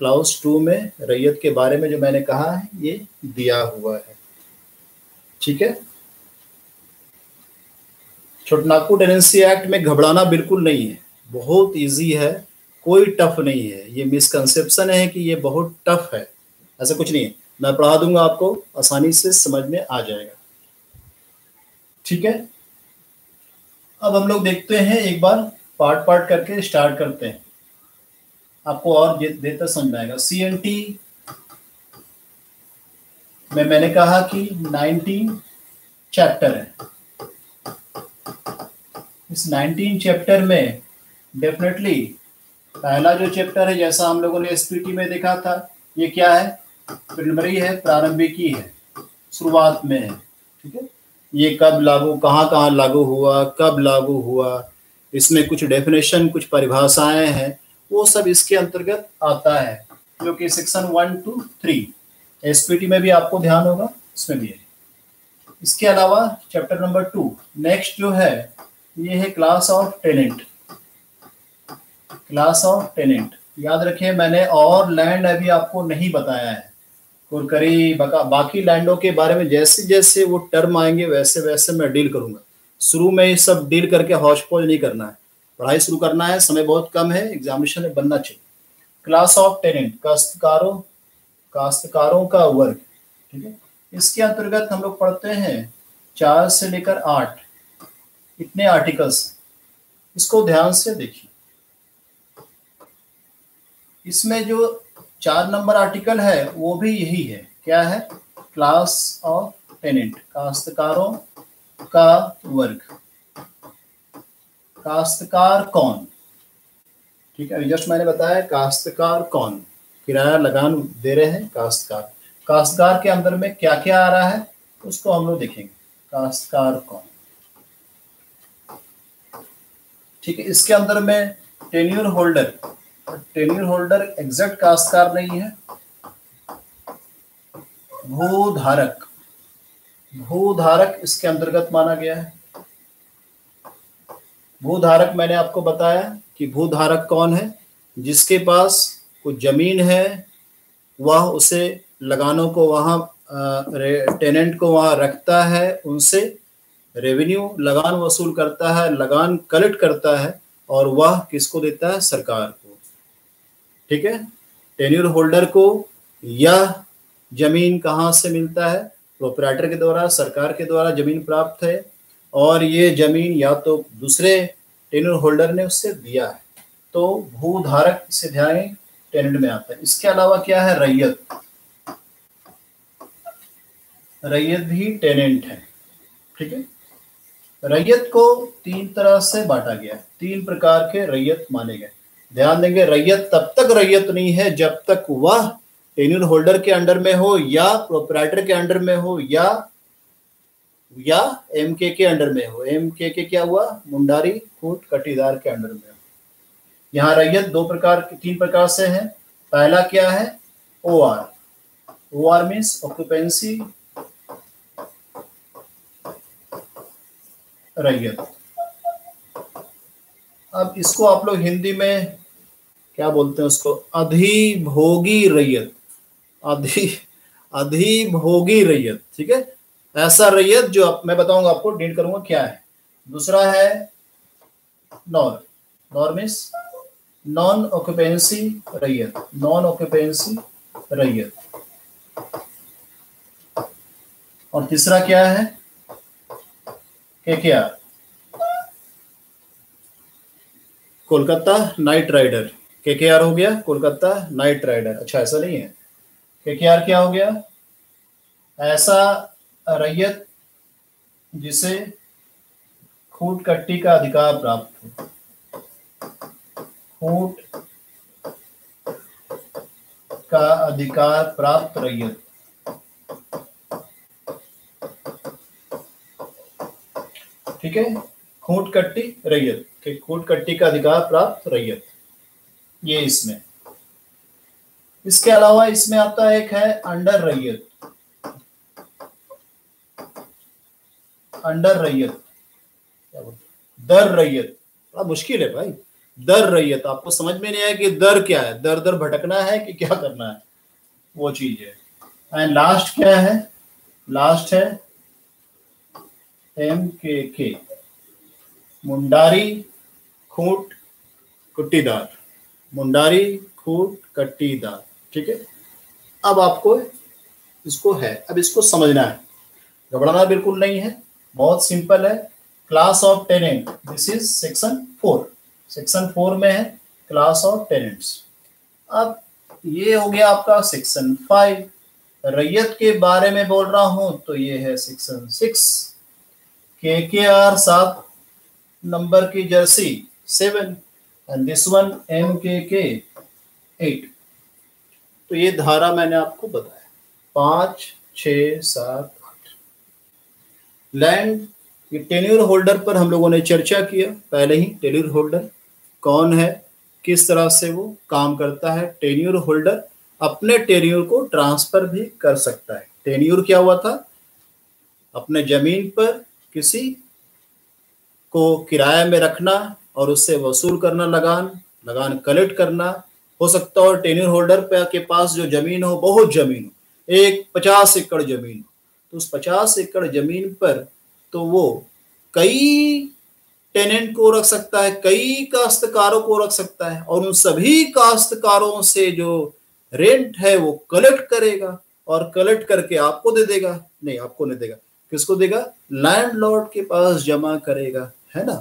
क्लाउस टू में रैयत के बारे में जो मैंने कहा है, ये दिया हुआ है। ठीक है? छोटनागपुर टेनेंसी एक्ट में घबराना बिल्कुल नहीं है। बहुत इजी है। कोई टफ नहीं है। ये मिसकंसेप्शन है कि ये बहुत टफ है। ऐसा कुछ नहीं है। मैं पढ़ा दूँगा आपको, आसानी से समझ में आ जाएगा। ठीक है? अब हम लोग देखते हैं, एक बार पार्ट पार्ट करके स्टार्ट करते हैं। आपको और देता समझ आएगा। सी एन टी में मैंने कहा कि 19 चैप्टर है। इस 19 चैप्टर में डेफिनेटली पहला जो चैप्टर है, जैसा हम लोगों ने एसपीटी में देखा था, ये क्या है? प्रिलिमरी है, प्रारंभिकी है, शुरुआत में है, ठीक है? ये कब लागू, कहाँ कहाँ लागू हुआ, कब लागू हुआ, इसमें कुछ डेफिनेशन कुछ परिभाषाएँ हैं, वो सब इसके अंतर्गत आता है, जो कि section one two three SPT में भी आपको ध्यान होगा, इसमें भी है। इसके अलावा चैप्टर नंबर टू नेक्स्ट जो है, ये है class of tenant class of tenant याद रखें, मैंने और लैंड अभी आपको नहीं बताया है। कुरकरी, बाकी लैंडों के बारे में जैसे जैसे वो टर्म आएँगे, वैसे वैसे मैं डील करूँगा। शुरू में ये सब डील करके हौश पौज नहीं करना है। पढ़ाई शुरू करना है, समय बहुत कम है एग्जामिनेशन में बनना चाहिए। क्लास ऑफ़ टेनेंट काश्तकारों काश्तकारों का वर्ग, ठीक है? इसके अंतर्गत हम लोग पढ़ते हैं चार से लेकर आठ। इतने आर्टिकल्स इसको ध्यान से देखिए। इसमें जो चार नंबर आर्टिकल है, वो भी यही है। क्या है? क्लास ऑफ़ टेनेंट, काश्तकारों का वर्ग। काश्तकार कौन? ठीक है जस्ट मैंने बताया, काश्तकार कौन? किराया लगान दे रहे हैं काश्तकार। काश्तकार के अंदर में क्या क्या आ रहा है, उसको हम लोग देखेंगे। काश्तकार कौन? ठीक है, इसके अंदर में tenure holder. Tenure holder exact काश्तकार नहीं है। भूधारक। भूधारक इसके अंतर्गत माना गया है। भूधारक मैंने आपको बताया कि भूधारक कौन है, जिसके पास कुछ ज़मीन है, वह उसे लगानों को वहाँ टेनेंट को वहाँ रखता है, उनसे रेवेन्यू लगान वसूल करता है, लगान कलेक्ट करता है, और वह किसको देता है? सरकार ठीक है? टेन्यूर होल्डर को यह ज़मीन कहाँ से मिलता है? प्रोपराइटर के द्वारा, सरकार के द्वारा ज़मीन प्राप्त है और ये ज़मीन या तो दूसरे टेन्यूर होल्डर ने उससे दिया है। तो भूधारक से ध्यान टेनेंट में आता है। इसके अलावा क्या है? रैयत। रैयत भी टेनेंट है। ठीक है? रैयत को तीन तरह से बांटा गया है। तीन प्रकार के रैयत माने गए। ध्यान देंगे, रैयत तब तक रैयत नहीं है जब तक वह टेन्यूर होल्डर के अंडर में हो या प्रोपराइटर के अंडर में हो या या एम के के अंडर में हो। एम के के क्या हुआ? मुंडारी फूट कटीदार के अंडर में हो। यहाँ रैयत दो प्रकार, तीन प्रकार से है। पहला क्या है? O R O R means occupancy रैयत। अब इसको आप लोग हिंदी में क्या बोलते हैं उसको? अधिभोगी रैयत। अधि अधिभोगी रैयत ठीक है? ऐसा रैयत जो आप, मैं बताऊँगा आपको डील करूँगा क्या है। दूसरा है NOR NOR means non occupancy रैयत। नॉन ऑक्यूपेंसी रैयत। और तीसरा क्या है? के क्या कोलकाता नाइट राइडर। के के आर हो गया, कोलकाता नाइट राइडर। अच्छा ऐसा नहीं है। के के आर क्या हो गया? ऐसा रैयत जिसे खूट कट्टी का अधिकार प्राप्त हो। खूट का अधिकार प्राप्त रैयत। ठीक है? खूट कट्टी रैयत। के खूट कट्टी का अधिकार प्राप्त रैयत ये इसमें। इसके अलावा इसमें आता एक है अंडर रैयत। अंडर रैयत। दर रैयत। बड़ा मुश्किल है भाई। दर रैयत। आपको समझ में नहीं आया कि दर क्या है? दर दर भटकना है कि क्या करना है? वो चीज़ है। एंड लास्ट क्या है? लास्ट है एम के के मुंडारी खूट कुट्टीदार। मुंडारी खूट कट्टीदार। ठीक है? अब आपको इसको है, अब इसको समझना है। घबराना बिल्कुल नहीं है, बहुत सिंपल है। Class of tenant this is section four section four में है, क्लास ऑफ़ टेनेंट्स। अब ये हो गया आपका सेक्शन फाइव रैयत के बारे में बोल रहा हूँ तो ये है सेक्शन सिक्स के के आर सात नंबर की Jersey. Seven and this one M K K eight तो ये धारा मैंने आपको बताया। पाँच छ सात लैंड ये टेन्यूर होल्डर पर हम लोगों ने चर्चा किया, पहले ही टेन्यूर होल्डर कौन है? किस तरह से वो काम करता है? टेन्यूर होल्डर अपने टेन्यूर को ट्रांसफ़र भी कर सकता है। टेन्यूर क्या हुआ था? अपने ज़मीन पर किसी को किराए में रखना और उससे वसूल करना लगान लगान कलेक्ट करना, हो सकता है और टेन्यूर होल्डर के पास जो ज़मीन हो, बहुत ज़मीन हो, एक पचास एकड़ ज़मीन तो उस पचास एकड़ ज़मीन पर तो वो कई टेनेंट को रख सकता है, कई काश्तकारों को रख सकता है और उन सभी काश्तकारों से जो रेंट है वो कलेक्ट करेगा और कलेक्ट करके आपको दे देगा। नहीं, आपको नहीं देगा, किसको देगा? लैंडलॉर्ड के पास जमा करेगा, है ना?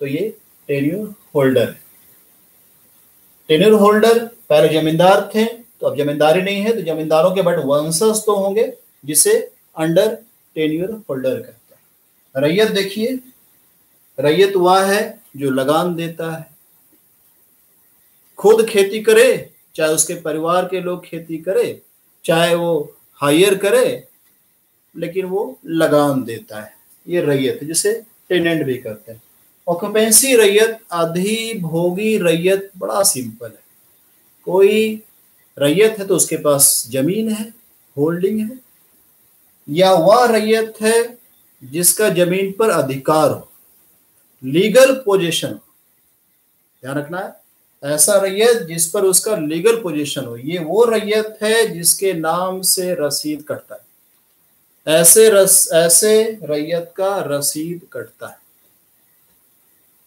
तो ये टेन्यूर होल्डर टेन्यूर होल्डर पहले जमींदार थे तो अब जमींदारी नहीं है तो जमींदारों के बट वंशज तो होंगे, जिसे अंडर टेन्यूर होल्डर कहते हैं। रैयत देखिए, रैयत वह है जो लगान देता है। खुद खेती करे, चाहे उसके परिवार के लोग खेती करे, चाहे वो हायर करे, लेकिन वो लगान देता है। ये रैयत, जिसे टेनेंट भी करते हैं। ऑक्यूपेंसी रैयत अधिभोगी रैयत, बड़ा सिंपल है। कोई रैयत है तो उसके पास ज़मीन है होल्डिंग है, या वह रैयत है जिसका ज़मीन पर अधिकार हो लीगल पोजीशन ध्यान रखना है, ऐसा रैयत जिस पर उसका लीगल पोजीशन हो, ये वो रैयत है जिसके नाम से रसीद कटता है। ऐसे रस, ऐसे रैयत का रसीद कटता है।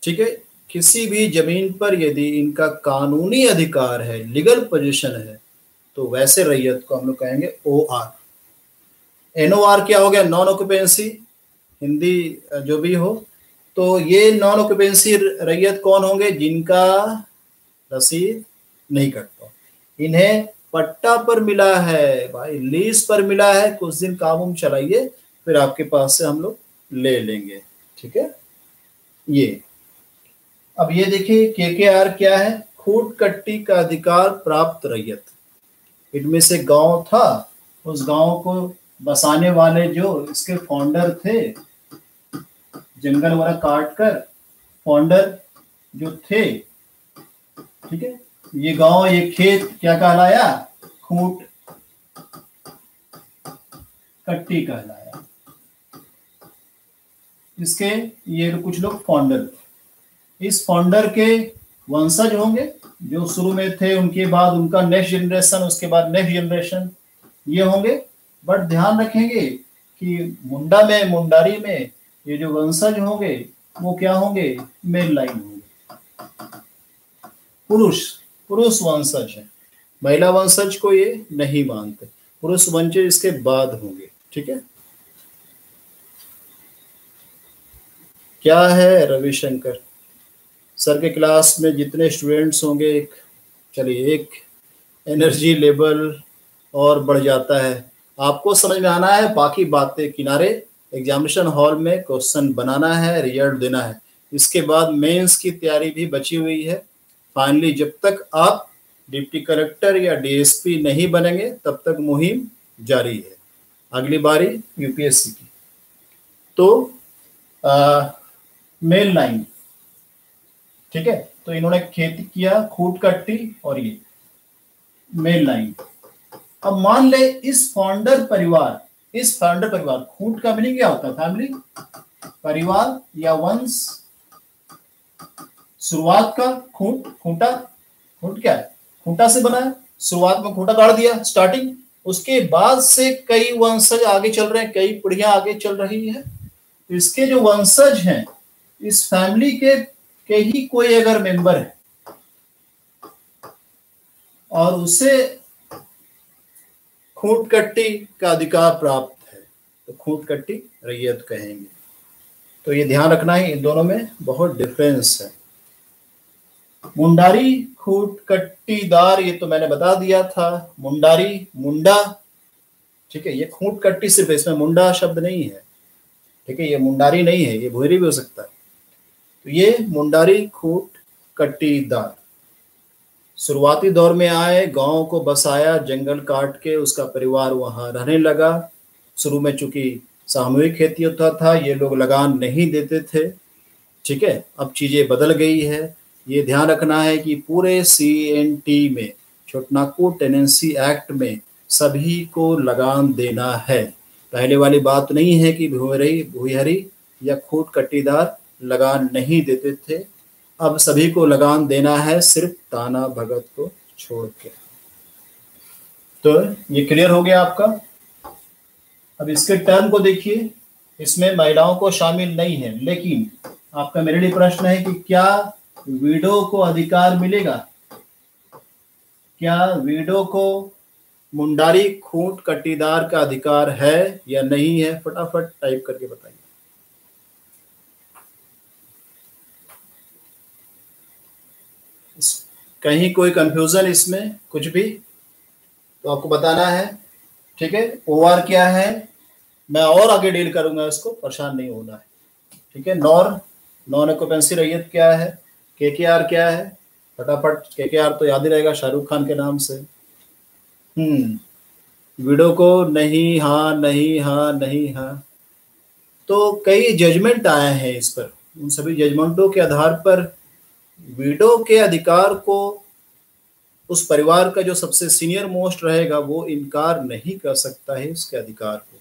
ठीक है? किसी भी ज़मीन पर यदि इनका कानूनी अधिकार है लीगल पोजीशन है तो वैसे रैयत को हम लोग कहेंगे ओ आर एनओआर क्या हो गया? नॉन ऑक्यूपेंसी हिंदी जो भी हो तो ये नॉन ऑक्यूपेंसी रैयत कौन होंगे? जिनका रसीद नहीं कटता। इन्हें पट्टा पर मिला है, भाई लीज पर मिला है, कुछ दिन काम उम चलाइए, फिर आपके पास से हम लोग ले लेंगे, ठीक है? ये। अब ये देखिए के के आर क्या है? खूट कट्टी का अधिकार प्राप्त रैयत। इनमें से गाँव था, उस गाँव को बसाने वाले जो इसके फाउंडर थे, जंगल वाला काट कर फाउंडर जो थे, ठीक है? ये गाँव, ये खेत क्या कहलाया? खूट कट्टी कहलाया। इसके ये कुछ लोग फाउंडर इस फाउंडर के वंशज होंगे, जो शुरू में थे, उनके बाद उनका नेक्स्ट जनरेशन उसके बाद नेक्स्ट जनरेशन ये होंगे। बट ध्यान रखेंगे कि मुंडा में, मुंडारी में ये जो वंशज होंगे, वो क्या होंगे? मेल लाइन होंगे। पुरुष पुरुष वंशज है। महिला वंशज को ये नहीं मानते। पुरुष वंशज इसके बाद होंगे, ठीक है? क्या है रविशंकर? सर के क्लास में जितने स्टूडेंट्स होंगे एक चलिए एक एनर्जी लेवल और बढ़ जाता है। आपको समझ में आना है बाकी बातें किनारे एग्जामिनेशन हॉल में क्वेश्चन बनाना है रिज़ल्ट देना है। इसके बाद मेंस की तैयारी भी बची हुई है। फाइनली जब तक आप डिप्टी कलेक्टर या डीएसपी नहीं बनेंगे तब तक मुहिम जारी है। अगली बारी यूपीएससी की। तो आ, मेल लाइन ठीक है? तो इन्होंने खेती किया, खूट कट्टी और ये मेल लाइन। अब मान ले इस फाउंडर परिवार, इस फाउंडर परिवार, खूट का मीनिंग क्या होता है फैमिली परिवार या वंश? शुरुआत का खूंट, खूंटा, खूंट क्या है? खूंटा से बना है। शुरुआत में खूंटा गाड़ दिया स्टार्टिंग उसके बाद से कई वंशज आगे चल रहे हैं, कई पीढ़ियाँ आगे चल रही है। इसके जो वंशज हैं, इस फैमिली के के ही कोई अगर मेंबर है और उसे खूट कट्टी का अधिकार प्राप्त है तो खूट कट्टी रैयत कहेंगे। तो ये ध्यान रखना है, इन दोनों में बहुत डिफरेंस है। मुंडारी खूट कट्टीदार, ये तो मैंने बता दिया था। मुंडारी मुंडा, ठीक है, ये खूट कट्टी सिर्फ़ इसमें मुंडा शब्द नहीं है। ठीक है, ये मुंडारी नहीं है, ये भूरी भी हो सकता है। तो ये मुंडारी खूट कट्टीदार शुरुआती दौर में आए, गाँव को बसाया, जंगल काट के उसका परिवार वहाँ रहने लगा। शुरू में चूँकि सामूहिक खेती होता था, ये लोग लगान नहीं देते थे। ठीक है, अब चीज़ें बदल गई है। ये ध्यान रखना है कि पूरे सी एन टी में, छोटनागपुर टेनेंसी एक्ट में सभी को लगान देना है। पहले वाली बात नहीं है कि भूहरी भूहरी या खूट कट्टीदार लगान नहीं देते थे। अब सभी को लगान देना है, सिर्फ़ ताना भगत को छोड़ के। तो ये क्लियर हो गया आपका? अब इसके टर्म को देखिए। इसमें महिलाओं को शामिल नहीं है, लेकिन आपका मेरे लिए प्रश्न है कि क्या वीडो को अधिकार मिलेगा? क्या वीडो को मुंडारी, खूंट कट्टीदार का अधिकार है या नहीं है? फटाफट टाइप करके बताइए। कहीं कोई कंफ्यूजन इसमें, कुछ भी तो आपको बताना है, ठीक है? ओआर क्या है? मैं और आगे डील करूँगा इसको, परेशान नहीं होना है, ठीक है? नॉर नॉन ऑक्यूपेंसी रैयत क्या है? के के आर क्या है? फटाफट के के आर तो याद ही रहेगा, शाहरुख खान के नाम से। हम्म वीडियो को नहीं हाँ नहीं हाँ नहीं हाँ। तो कई जजमेंट आए हैं इस पर। उन सभी जजमेंटों के आधार पर वीडो के अधिकार को उस परिवार का जो सबसे सीनियर मोस्ट रहेगा, वो इनकार नहीं कर सकता है उसके अधिकार को।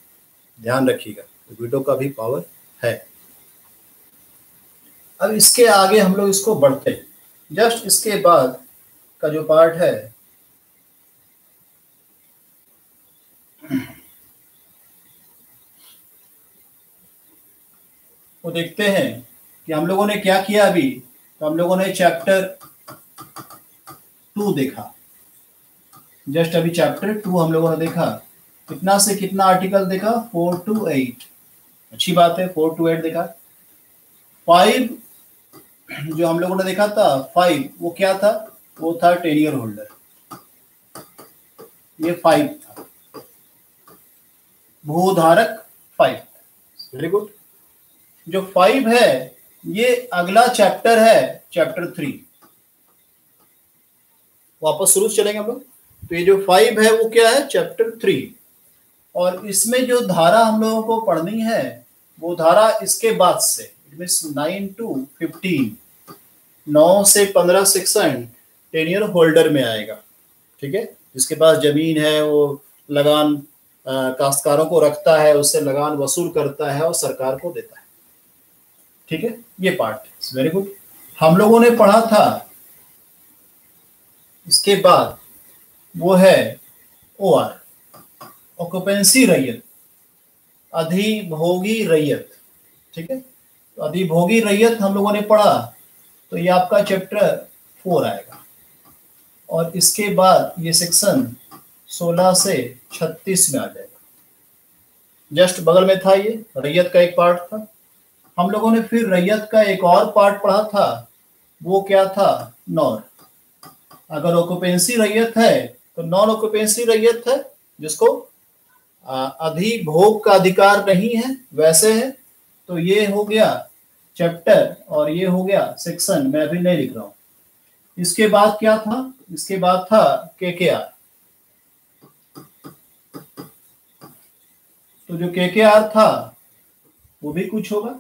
ध्यान रखिएगा तो वीडो का भी पावर है। अब इसके आगे हम लोग इसको बढ़ते हैं। जस्ट इसके बाद का जो पार्ट है, वो देखते हैं कि हम लोगों ने क्या किया अभी। तो हम लोगों ने चैप्टर टू देखा। जस्ट अभी चैप्टर टू हम लोगों ने देखा। कितना से कितना आर्टिकल देखा? फोर टू एट अच्छी बात है फोर टू एट देखा। फाइव जो हम लोगों ने देखा था फाइव वो क्या था? वो था टेन ईयर होल्डर ये फाइव था। भूधारक फाइव वेरी गुड जो फाइव है ये अगला चैप्टर है चैप्टर थ्री वापस शुरू चलेंगे हम लोग। तो ये जो फाइव है, वो क्या है? चैप्टर थ्री और इसमें जो धारा हम लोगों को पढ़नी है, वो धारा इसके बाद से it mean nine to fifteen नौ से पंद्रह सेक्शन टेनियर होल्डर में आएगा। ठीक है? जिसके पास ज़मीन है, वो लगान काश्तकारों को रखता है, उससे लगान वसूल करता है और सरकार को देता है। ठीक है? ये पार्ट वेरी गुड हम लोगों ने पढ़ा था, इसके बाद वो है ओ आर ऑक्युपेंसी रैयत. अधिभोगी रैयत. ठीक है? तो अधिभोगी रैयत हम लोगों ने पढ़ा तो ये आपका चैप्टर फोर आएगा। और इसके बाद ये सेक्शन 16 से 36 में आ जाएगा। जस्ट बगल में था ये, रैयत का एक पार्ट था। हम लोगों ने फिर रैयत का एक और पार्ट पढ़ा था, वो क्या था? नॉर। अगर ऑक्युपेंसी रैयत है तो नॉन ऑक्युपेंसी रैयत है, जिसको अधिभोग का अधिकार नहीं है, वैसे है। तो ये हो गया चैप्टर और ये हो गया सेक्शन मैं अभी नहीं लिख रहा हूँ। इसके बाद क्या था? इसके बाद था के के आर तो जो के के आर था, वो भी कुछ होगा?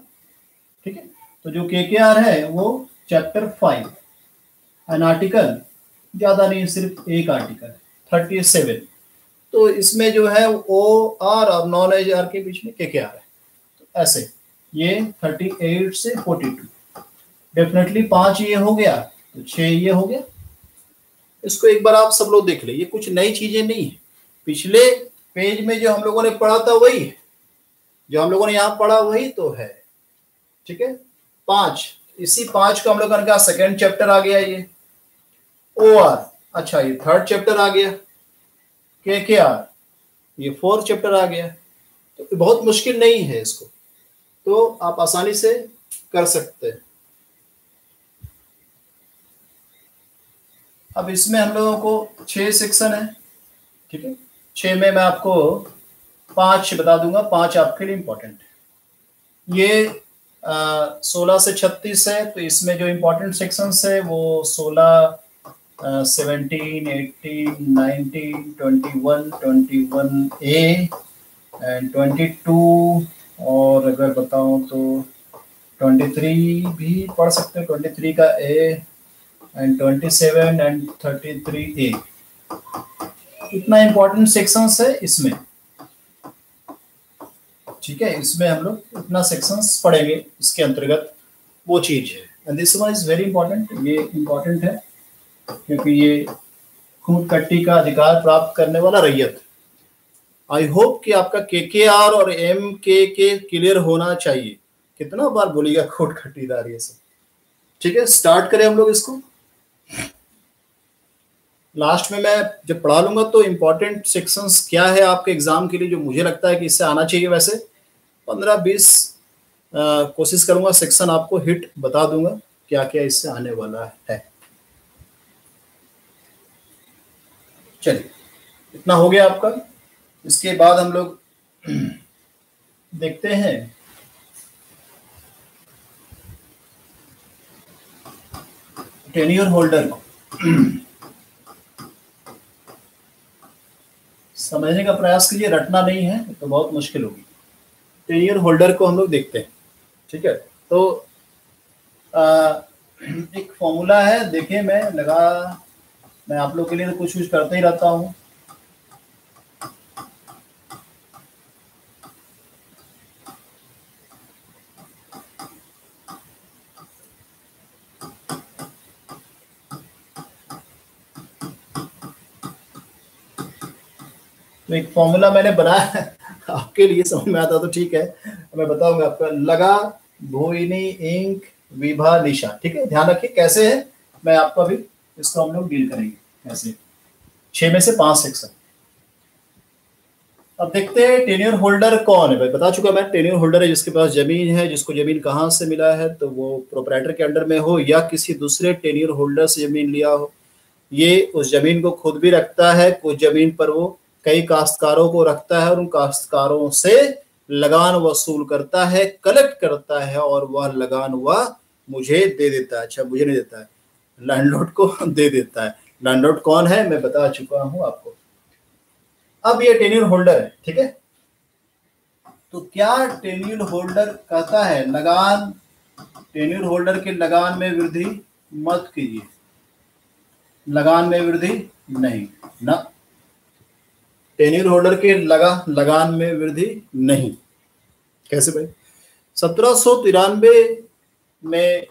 ठीक है? तो जो के के आर है, वो चैप्टर फाइव एन आर्टिकल ज़्यादा नहीं, सिर्फ़ एक आर्टिकल थर्टी सेवन तो इसमें जो है ओ आर और नॉन एज आर के बीच में के के आर है। तो ऐसे, ये थर्टी एट से फोर्टी टू डेफिनेटली पाँच ये हो गया तो छ ये हो गया। इसको एक बार आप सब लोग देख ले, ये कुछ नई चीज़ें नहीं है। पिछले पेज में जो हम लोगों ने पढ़ा था, वही है। जो हम लोगों ने यहाँ पढ़ा, वही तो है। ठीक है? पाँच। इसी पाँच को हम लोग का सेकेंड चैप्टर आ गया ये। ओ आर अच्छा ये थर्ड चैप्टर आ गया। के के आर ये फोर्थ चैप्टर आ गया। तो बहुत मुश्किल नहीं है इसको। तो आप आसानी से कर सकते हैं। अब इसमें हम लोगों को छह सेक्शन है। ठीक है? छह में मैं आपको पाँच बता दूँगा। पाँच आपके लिए इंपॉर्टेंट है। ये सोलह से छत्तीस है तो इसमें जो इम्पोर्टेंट सेक्शंस है, वो सोलह seventeen eighteen nineteen twenty one twenty one A and twenty two और अगर बताऊँ तो ट्वेंटी थ्री भी पढ़ सकते हैं ट्वेंटी थ्री का A and twenty seven and thirty three A इतना इंपॉर्टेंट सेक्शंस है इसमें। ठीक है, इसमें हम लोग इतना सेक्शंस पढ़ेंगे, इसके अंतर्गत वो चीज़ है। And this one is very important ये इंपॉर्टेंट है, क्योंकि ये खूट कट्टी का अधिकार प्राप्त करने वाला रैयत। आई होप कि आपका के के आर और एम के के क्लियर होना चाहिए। कितना बार बोलिएगा खूट खट्टीदार ये सब। ठीक है स्टार्ट करें हम लोग इसको। लास्ट में मैं जब पढ़ा लूँगा तो इम्पोर्टेंट सेक्शंस क्या है आपके एग्ज़ाम के लिए जो मुझे लगता है कि इससे आना चाहिए वैसे? पंद्रह बीस कोशिश करूँगा सेक्शन आपको हिट बता दूँगा क्या क्या इससे आने वाला है। चलिए, इतना हो गया आपका। इसके बाद हम लोग देखते हैं। टेन्योर होल्डर को। समझने का प्रयास कीजिए, रटना नहीं है तो बहुत मुश्किल होगी। टेनियर होल्डर को हम लोग देखते हैं ठीक है? तो आ, एक फॉर्मूला है देखें मैं लगा मैं आप लोग के लिए तो कुछ कुछ करते ही रहता हूँ। तो एक फॉर्मूला मैंने बनाया आपके लिए समझ में आता तो ठीक है। मैं बताऊँगा आपका। लगा, भोइनी, इंक, विभा, निशा। ठीक है? ध्यान रखिए, कैसे है? मैं आपको अभी इसको हम लोग डील करेंगे कैसे छह में से पाँच सेक्शन अब देखते हैं टेन्योर होल्डर कौन है? भाई, बता चुका मैं टेन्योर होल्डर है, जिसके पास ज़मीन है, जिसको ज़मीन कहाँ से मिला है तो वो प्रोपराइटर के अंडर में हो, या किसी दूसरे टेन्योर होल्डर से ज़मीन लिया हो। ये उस ज़मीन को खुद भी रखता है, कुछ ज़मीन पर वो कई काश्तकारों को रखता है और उन काश्तकारों से लगान वसूल करता है, कलेक्ट करता है और वह लगान वह मुझे दे देता है। अच्छा मुझे नहीं देता है। लैंडलॉर्ड को दे देता है। लैंडलॉर्ड कौन है? मैं बता चुका हूँ आपको। अब ये टेन्यूर होल्डर है, ठीक है? तो क्या टेन्यूर होल्डर कहता है, लगान टेन्यूर होल्डर के लगान में वृद्धि मत कीजिए। लगान में वृद्धि नहीं। ना टेन्यूर होल्डर के लगा, लगान में वृद्धि नहीं। कैसे भाई? सत्रह सौ तिरानवे में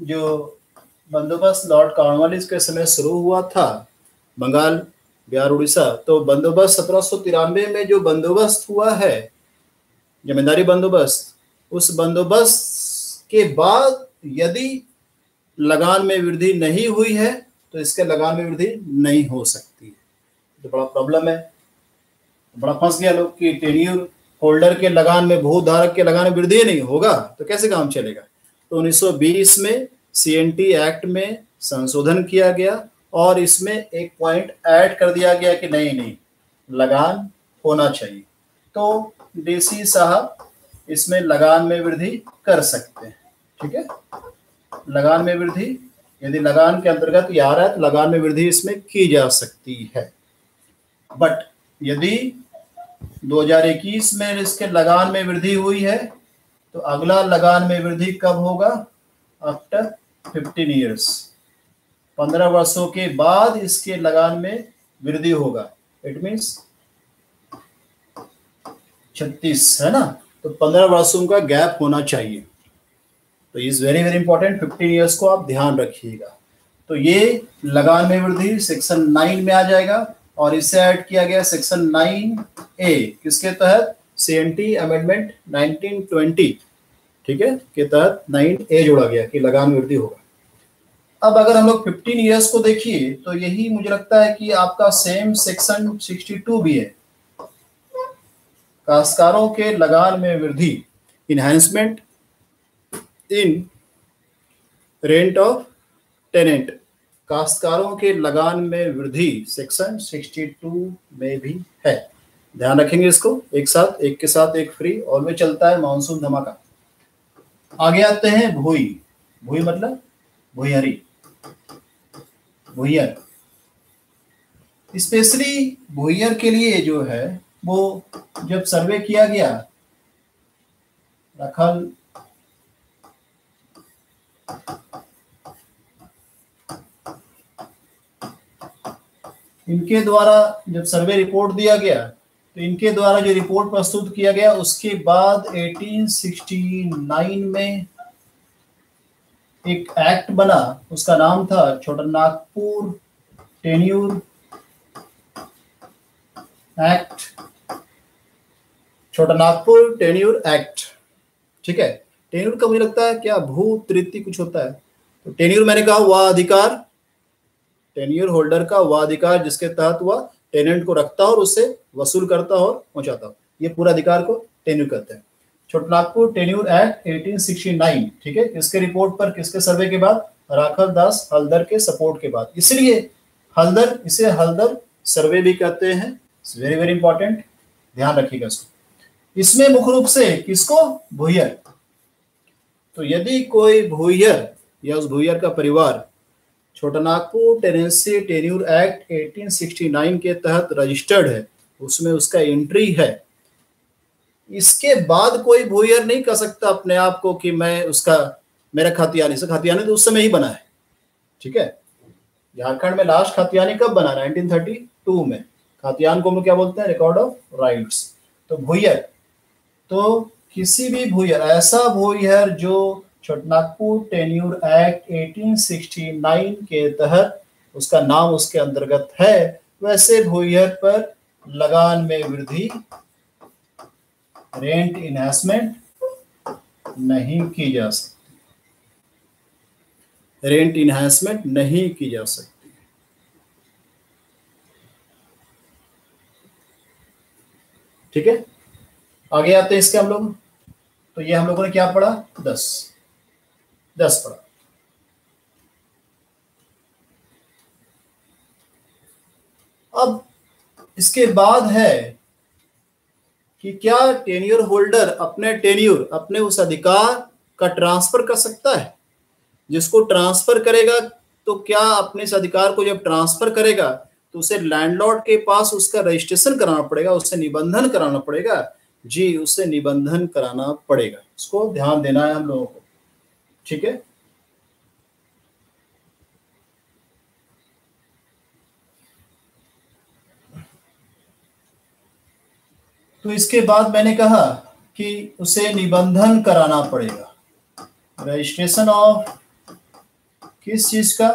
जो बंदोबस्त लॉर्ड कॉर्नवालिस के समय शुरू हुआ था, बंगाल, बिहार, उड़ीसा तो बंदोबस्त सत्रह सौ तिरानवे में जो बंदोबस्त हुआ है, जमींदारी बंदोबस्त, उस बंदोबस्त के बाद यदि लगान में वृद्धि नहीं हुई है तो इसके लगान में वृद्धि नहीं हो सकती तो बड़ा प्रॉब्लम है। बड़ा फंस गया लोग कि टेन्यूर होल्डर के लगान में, भू धारक के लगान में वृद्धि नहीं होगा? तो कैसे काम चलेगा? तो 1920 में सीएनटी एक्ट में संशोधन किया गया और इसमें एक पॉइंट ऐड कर दिया गया कि नहीं नहीं, लगान होना चाहिए। तो डीसी साहब इसमें लगान में वृद्धि कर सकते हैं, ठीक है? लगान में वृद्धि, यदि लगान के अंतर्गत ये आ रहा है तो लगान में वृद्धि इसमें की जा सकती है। बट यदि 2021 में इसके लगान में वृद्धि हुई है तो अगला लगान में वृद्धि कब होगा? आफ्टर 15 इयर्स पंद्रह वर्षों के बाद इसके लगान में वृद्धि होगा। इट मीन्स छत्तीस, है ना? तो पंद्रह वर्षों का गैप होना चाहिए। तो is very very important fifteen years को आप ध्यान रखिएगा। तो ये लगान में वृद्धि सेक्शन नाइन में आ जाएगा। और इसे ऐड किया गया सेक्शन नाइन ए किसके तहत? C N T amendment nineteen twenty ठीक है? के तहत नाइन ए जोड़ा गया कि लगान वृद्धि होगा। अब अगर हम लोग फिफ्टीन ईयर्स को देखिए तो यही मुझे लगता है कि आपका सेम सेक्शन सिक्सटी टू भी है। काश्तकारों के लगान में वृद्धि enhancement in rent of tenant काश्तकारों के लगान में वृद्धि सेक्शन 62 में भी है। ध्यान रखेंगे इसको, एक साथ, एक के साथ एक फ्री, और में चलता है मानसून धमाका। आगे आते हैं भूई। भूई मतलब? भूहरी भूयर स्पेशली भूयर के लिए जो है, वो जब सर्वे किया गया, रखल इनके द्वारा जब सर्वे रिपोर्ट दिया गया तो इनके द्वारा जो रिपोर्ट प्रस्तुत किया गया, उसके बाद 1869 में एक एक्ट बना। उसका नाम था छोटा Nagpur tenure act Chota Nagpur tenure act ठीक है? टेन्यूर का मुझे लगता है क्या भू तृतीय कुछ होता है। तो टेन्यूर मैंने कहा वह अधिकार। टेन्यूर होल्डर का वह अधिकार जिसके तहत वह टेनेंट को रखता और उससे वसूल करता और पहुंचाता। ये पूरा अधिकार को टेन्यूर कहते हैं। छोटनागपुर टेन्यूर एक्ट 1869 ठीक है? किसके रिपोर्ट पर किसके सर्वे के बाद? राखल दास हल्दर के सपोर्ट के बाद। इसलिए हल्दर, इसे हल्दर सर्वे भी कहते हैं। वेरी वेरी इंपॉर्टेंट ध्यान रखिएगा इसको। इसमें मुख्य रूप से किसको? भूयर तो यदि कोई भूयर या उस भूयर का परिवार छोटानागपुर टेनेंसी टेन्यूर एक्ट 1869 के तहत रजिस्टर्ड है। उसमें उसका एंट्री है। इसके बाद कोई भूयर नहीं कर सकता अपने आप को कि मैं उसका, मेरा खातियानी से, खातियानी तो उस समय ही बना है। ठीक है? झारखंड में लास्ट खातियानी कब बना? 1932 में। खातियान को हम क्या बोलते हैं? रिकॉर्ड ऑफ़ राइट्स तो भूयर तो किसी भी भूयर, ऐसा भूयर जो छोटनागपुर टेन्यूर एक्ट 1869 के तहत उसका नाम उसके अंतर्गत है, वैसे भूयर पर लगान में वृद्धि रेंट इन्हेंसमेंट नहीं की जा सकती। रेंट इन्हेंसमेंट नहीं की जा सकती। ठीक है? आगे आते हैं इसके हम लोग। तो ये हम लोगों ने क्या पढ़ा? दस। दस पढ़ा अब इसके बाद है कि क्या टेन्यूर होल्डर अपने टेन्यूर अपने उस अधिकार का ट्रांसफ़र कर सकता है? जिसको ट्रांसफ़र करेगा तो क्या अपने इस अधिकार को जब ट्रांसफ़र करेगा तो उसे लैंडलॉर्ड के पास उसका रजिस्ट्रेशन कराना पड़ेगा, उससे निबंधन कराना पड़ेगा? जी, उससे निबंधन कराना पड़ेगा। इसको ध्यान देना है हम लोगों को। ठीक है? तो इसके बाद मैंने कहा कि उसे निबंधन कराना पड़ेगा। रजिस्ट्रेशन ऑफ़ किस चीज़ का?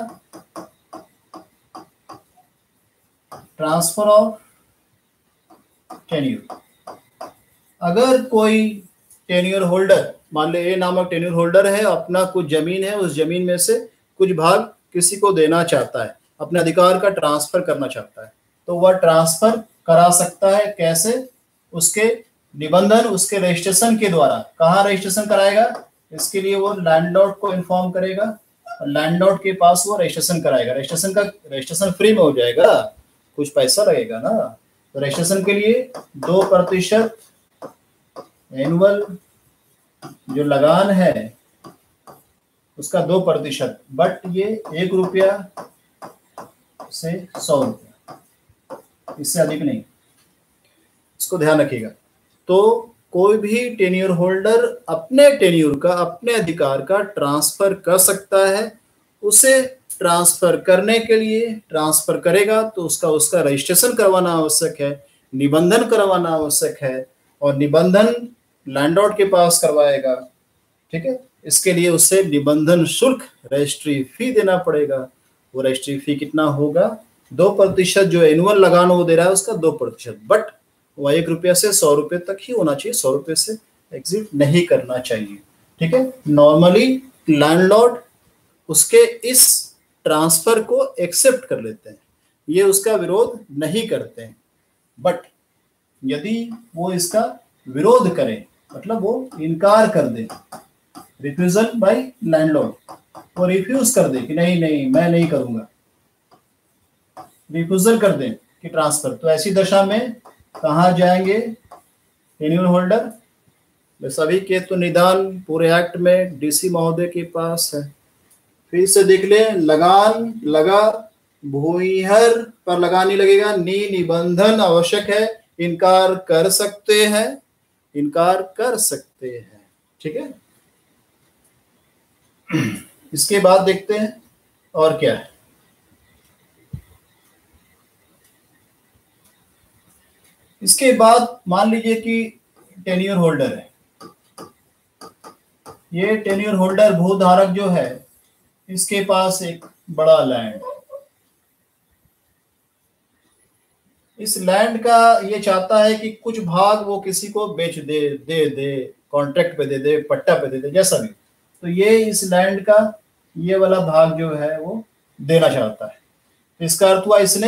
ट्रांसफ़र ऑफ़ टेन्यूर अगर कोई टेन्यूर होल्डर मान लो ए नामक टेन्यूर होल्डर है, अपना कुछ ज़मीन है, उस ज़मीन में से कुछ भाग किसी को देना चाहता है, अपने अधिकार का ट्रांसफ़र करना चाहता है। तो वह ट्रांसफ़र करा सकता है कैसे? उसके निबंधन, उसके रजिस्ट्रेशन के द्वारा। कहाँ रजिस्ट्रेशन कराएगा? इसके लिए वो लैंडलॉर्ड को इन्फॉर्म करेगा लैंडलॉर्ड के पास वो रजिस्ट्रेशन कराएगा। रजिस्ट्रेशन का रजिस्ट्रेशन फ्री में हो जाएगा। कुछ पैसा लगेगा ना। तो रजिस्ट्रेशन के लिए दो प्रतिशत एनुअल जो लगान है, उसका दो प्रतिशत, बट ये एक रुपया से सौ रुपया। इससे अधिक नहीं। इसको ध्यान रखिएगा। तो कोई भी टेन्यूर होल्डर अपने टेन्यूर का, अपने अधिकार का ट्रांसफ़र कर सकता है। उसे ट्रांसफ़र करने के लिए ट्रांसफ़र करेगा तो उसका उसका रजिस्ट्रेशन करवाना आवश्यक है, निबंधन करवाना आवश्यक है। और निबंधन लैंडलॉर्ड के पास करवाएगा, ठीक है? इसके लिए उसे निबंधन शुल्क रजिस्ट्री फ़ी देना पड़ेगा। वो रजिस्ट्री फ़ी कितना होगा? दो प्रतिशत जो एनुअल लगान वो दे रहा है उसका दो प्रतिशत। बट वह एक रुपया से सौ रुपये तक ही होना चाहिए, सौ रुपये से एग्जिट नहीं करना चाहिए, ठीक है? नॉर्मली लैंडलॉर्ड उसके इस ट्रांसफ़र को एक्सेप्ट कर लेते हैं। ये उसका विरोध नहीं करते हैं। बट यदि वो इसका विरोध करे मतलब वो इनकार कर दे। रिफ्यूजल बाय लैंडलॉर्ड वो रिफ्यूज कर दे कि नहीं नहीं, मैं नहीं करूँगा। रिफ्यूजल कर दे कि ट्रांसफ़र तो ऐसी दशा में कहा जाएँगे टेन्यूर होल्डर सभी के तो निदान पूरे एक्ट में डीसी महोदय के पास है। फिर से देख ले, लगान, लगा भूहर पर लगान लगेगा, नी निबंधन आवश्यक है, इनकार कर सकते हैं। इनकार कर सकते हैं। ठीक है? इसके बाद देखते हैं और क्या है। इसके बाद मान लीजिए कि टेन्यूर होल्डर है। ये टेन्यूर होल्डर भूधारक जो है, इसके पास एक बड़ा लैंड इस लैंड का ये चाहता है कि कुछ भाग वो किसी को बेच दे दे दे कॉन्ट्रैक्ट पे दे दे, पट्टा पे दे दे, जैसा भी। तो ये इस लैंड का ये वाला भाग जो है वो देना चाहता है। इसका अर्थ हुआ इसने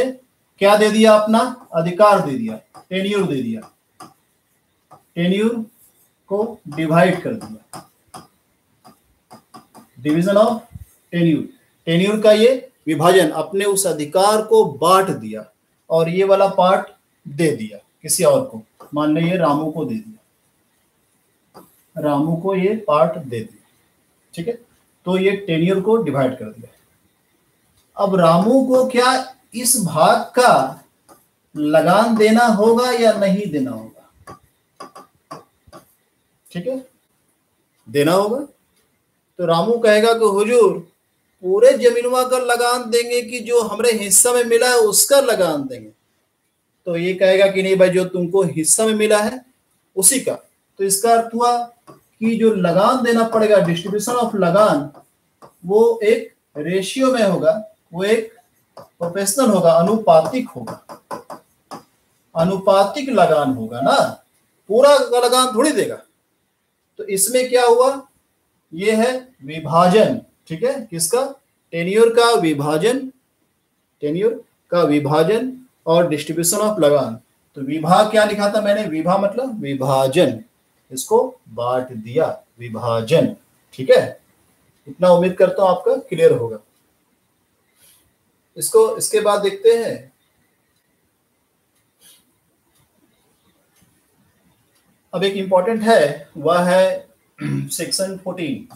क्या दे दिया अपना? अधिकार दे दिया टेन्यूर दे दिया। टेन्यूर को डिवाइड कर दिया। डिवीज़न ऑफ़ टेन्यूर टेन्यूर का ये विभाजन अपने उस अधिकार को बांट दिया। और ये वाला पार्ट दे दिया किसी और को। मान लो ये रामू को दे दिया। रामू को ये पार्ट दे दिया। ठीक है? तो ये टेन्यूर को डिवाइड कर दिया। अब रामू को क्या इस भाग का लगान देना होगा या नहीं देना होगा? ठीक है? देना होगा। तो रामू कहेगा कि, हुजूर पूरे जमीनवा का लगान देंगे कि जो हमारे हिस्सा में मिला है, उसका लगान देंगे। तो ये कहेगा कि नहीं भाई, जो तुमको हिस्सा में मिला है, उसी का। तो इसका अर्थ हुआ कि जो लगान देना पड़ेगा डिस्ट्रीब्यूशन ऑफ़ लगान, वो एक रेशियो में होगा, वो एक प्रोफेशनल होगा, अनुपातिक होगा। अनुपातिक लगान होगा ना? पूरा लगान थोड़ी देगा। तो इसमें क्या हुआ? ये है विभाजन। ठीक है? किसका? टेन्योर का विभाजन टेन्योर का विभाजन और डिस्ट्रीब्यूशन ऑफ़ लगान। तो विभाग क्या लिखा था मैंने? विभा मतलब विभाजन। इसको बांट दिया, विभाजन। ठीक है? इतना उम्मीद करता हूँ आपका क्लियर होगा। इसको, इसके बाद देखते हैं। अब एक इंपॉर्टेंट है, वह है सेक्शन फोर्टीन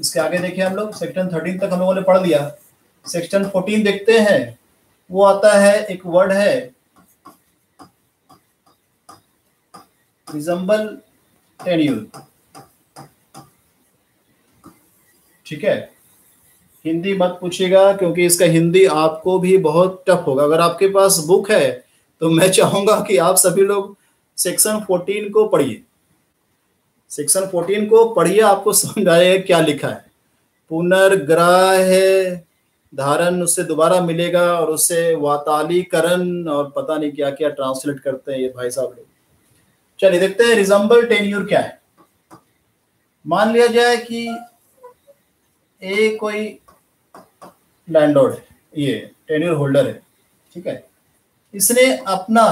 इसके आगे देखिए हम लोग सेक्शन थर्टीन तक हम लोगों ने पढ़ लिया। सेक्शन 14 देखते हैं। वो आता है, एक वर्ड है। रिजम्बल टेन्यूर ठीक है? हिंदी मत पूछिएगा, क्योंकि इसका हिंदी आपको भी बहुत टफ होगा। अगर आपके पास बुक है तो मैं चाहूँगा कि आप सभी लोग सेक्शन 14 को पढ़िए। सेक्शन 14 को पढ़िए, आपको समझ आएगा क्या लिखा है। पुनर्ग्रह धारण उससे दोबारा मिलेगा और उससे वातालीकरण और पता नहीं क्या क्या ट्रांसलेट करते हैं ये भाई साहब लोग। चलिए देखते हैं रिजम्बल टेन्यूर क्या है। मान लिया जाए कि ए कोई लैंडलॉर्ड है, ये टेन्यूर होल्डर है, ठीक है। इसने अपना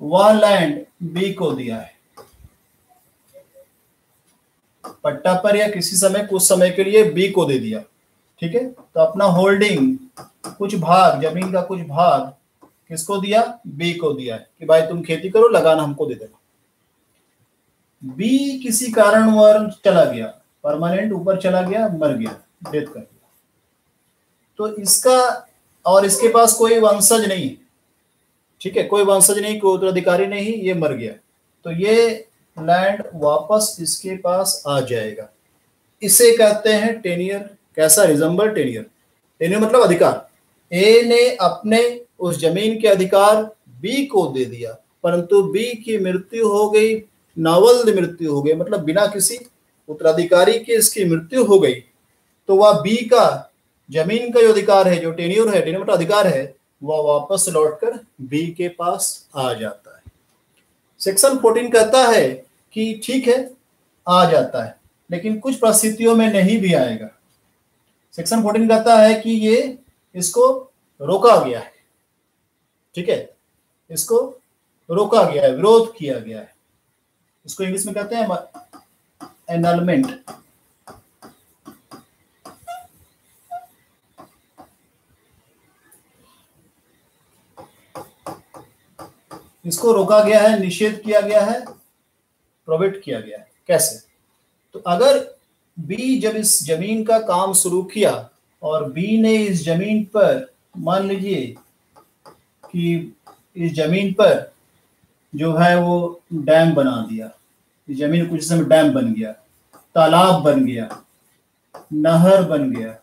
वह लैंड बी को दिया है। पट्टा पर या किसी समय, कुछ समय के लिए बी को दे दिया। ठीक है? तो अपना होल्डिंग कुछ भाग, ज़मीन का कुछ भाग किसको दिया? बी को दिया कि भाई तुम खेती करो, लगान हमको दे देना। बी किसी कारण वर चला गया परमानेंट ऊपर चला गया, मर गया डेथ कर दिया। तो इसका और इसके पास कोई वंशज नहीं ठीक है? कोई वंशज नहीं, कोई उत्तराधिकारी नहीं, ये मर गया। तो ये लैंड वापस इसके पास आ जाएगा? इसे कहते हैं टेनियर कैसा रिजम्बल टेनियर टेनियर मतलब अधिकार। ए ने अपने उस ज़मीन के अधिकार बी को दे दिया, परंतु बी की मृत्यु हो गई, नावल मृत्यु हो गई मतलब बिना किसी उत्तराधिकारी के इसकी मृत्यु हो गई। तो वह बी का ज़मीन का जो अधिकार है, जो टेन्यूर है टेन्यूर मतलब अधिकार है, वह वापस लौटकर बी के पास आ जाता है। सेक्शन 14 कहता है कि ठीक है, आ जाता है, लेकिन कुछ परिस्थितियों में नहीं भी आएगा। सेक्शन 14 कहता है कि ये इसको रोका गया है। ठीक है? इसको रोका गया है, विरोध किया गया है। इसको इंग्लिश में कहते हैं एनलमेंट इसको रोका गया है, निषेध किया गया है प्रोविट किया गया है। कैसे? तो अगर बी जब इस ज़मीन का काम शुरू किया और बी ने इस ज़मीन पर, मान लीजिए कि इस ज़मीन पर जो है वो डैम बना दिया, इस ज़मीन कुछ समय डैम बन गया, तालाब बन गया, नहर बन गया,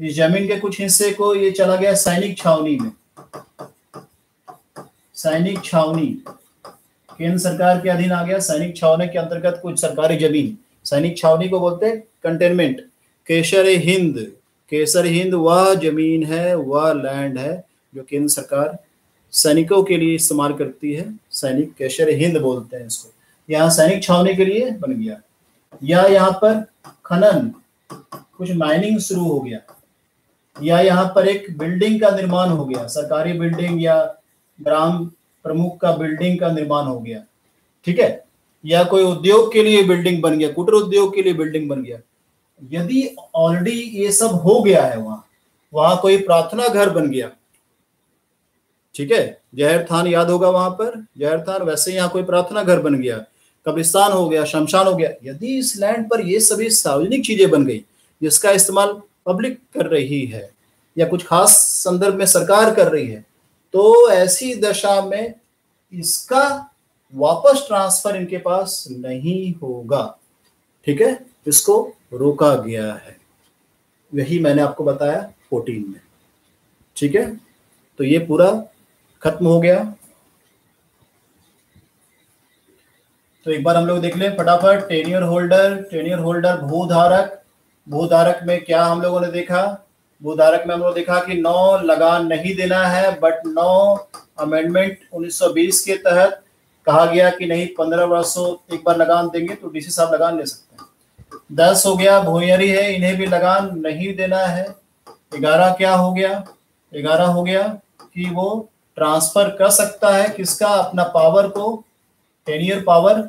इस ज़मीन के कुछ हिस्से को ये चला गया सैनिक छावनी में। सैनिक छावनी। केंद्र सरकार के अधीन आ गया, सैनिक छावनी के अंतर्गत कुछ सरकारी ज़मीन। सैनिक छावनी को बोलते हैं कंटेनमेंट केसर हिंद। केसर हिंद वह ज़मीन है, वह लैंड है, जो केंद्र सरकार सैनिकों के लिए इस्तेमाल करती है। सैनिक केसर हिंद बोलते हैं इसको। यहाँ सैनिक छावनी के लिए बन गया। या यहाँ पर खनन। कुछ माइनिंग शुरू हो गया। या यहाँ पर एक बिल्डिंग का निर्माण हो गया। सरकारी बिल्डिंग या ग्राम प्रमुख का बिल्डिंग का निर्माण हो गया। ठीक है? या कोई उद्योग के लिए बिल्डिंग बन गया, कुटर उद्योग के लिए बिल्डिंग बन गया। यदि ऑलरेडी ये सब हो गया है वहाँ वहाँ कोई प्रार्थना घर बन गया, ठीक है? जहर थान याद होगा वहाँ पर? जहर थान, वैसे यहाँ कोई प्रार्थना घर बन गया। कब्रिस्तान हो गया, शमशान हो गया। यदि इस लैंड पर ये सभी सार्वजनिक चीज़ें बन गई, जिसका इस्तेमाल पब्लिक कर रही है, या कुछ खास संदर्भ में सरकार कर रही है तो ऐसी दशा में इसका वापस ट्रांसफ़र इनके पास नहीं होगा। ठीक है? इसको रोका गया है। यही मैंने आपको बताया फोर्टीन में। ठीक है? तो ये पूरा खत्म हो गया। तो एक बार हम लोग देख लें, फटाफट टेनियर होल्डर टेनियर होल्डर भूधारक। भूधारक में क्या हम लोगों ने देखा? भूधारक में हम लोग देखा कि नौ लगान नहीं देना है बट नौ अमेंडमेंट 1920 के तहत कहा गया कि नहीं, पंद्रह वर्षों एक बार लगान देंगे तो डीसी साहब लगान ले सकते हैं। दस हो गया भूयरी है, इन्हें भी लगान नहीं देना है। ग्यारह क्या हो गया? ग्यारह हो गया कि वो ट्रांसफ़र कर सकता है, किसका? अपना पावर को टेन ईयर पावर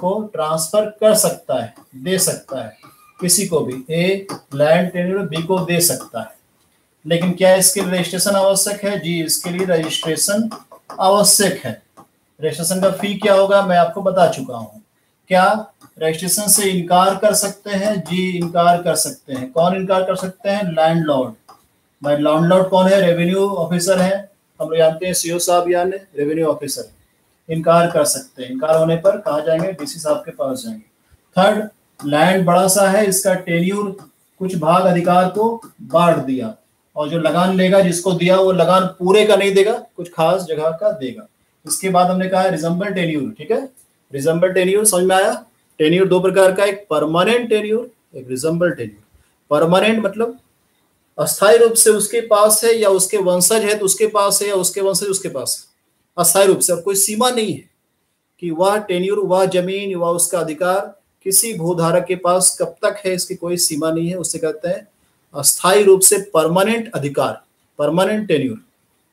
को ट्रांसफ़र कर सकता है, दे सकता है। किसी को भी ए लैंड टेन्यूर बी को दे सकता है। लेकिन क्या इसके लिए रजिस्ट्रेशन आवश्यक है? जी, इसके लिए रजिस्ट्रेशन आवश्यक है। रजिस्ट्रेशन का फ़ी क्या होगा? मैं आपको बता चुका हूँ। क्या रजिस्ट्रेशन से इनकार कर सकते हैं? जी, इनकार कर सकते हैं। कौन इनकार कर सकते हैं? लैंडलॉर्ड भाई लैंडलॉर्ड कौन है? रेवेन्यू ऑफिसर है। हम लोग जानते हैं सीओ साहब यानी रेवेन्यू ऑफिसर इनकार कर सकते हैं। इनकार होने पर कहा जाएँगे? डीसी साहब के पास जाएँगे। थर्ड लैंड बड़ा सा है, इसका टेन्यूर कुछ भाग अधिकार को बांट दिया। और जो लगान लेगा, जिसको दिया, वो लगान पूरे का नहीं देगा, कुछ खास जगह का देगा। इसके बाद हमने कहा रिजम्बल टेन्यूर ठीक है? रिजम्बल टेन्यूर समझ में आया? टेन्यूर दो प्रकार का, एक परमानेंट टेन्यूर एक रिजम्बल टेन्यूर परमानेंट मतलब अस्थायी रूप से उसके पास है, या उसके वंशज है तो उसके पास है, या उसके वंशज उसके पास है। अस्थायी रूप से और कोई सीमा नहीं है कि वह टेन्यूर वह ज़मीन, वह उसका अधिकार किसी भूधारक के पास कब तक है, इसकी कोई सीमा नहीं है उससे कहते हैं अस्थायी रूप से परमानेंट अधिकार परमानेंट टेन्यूर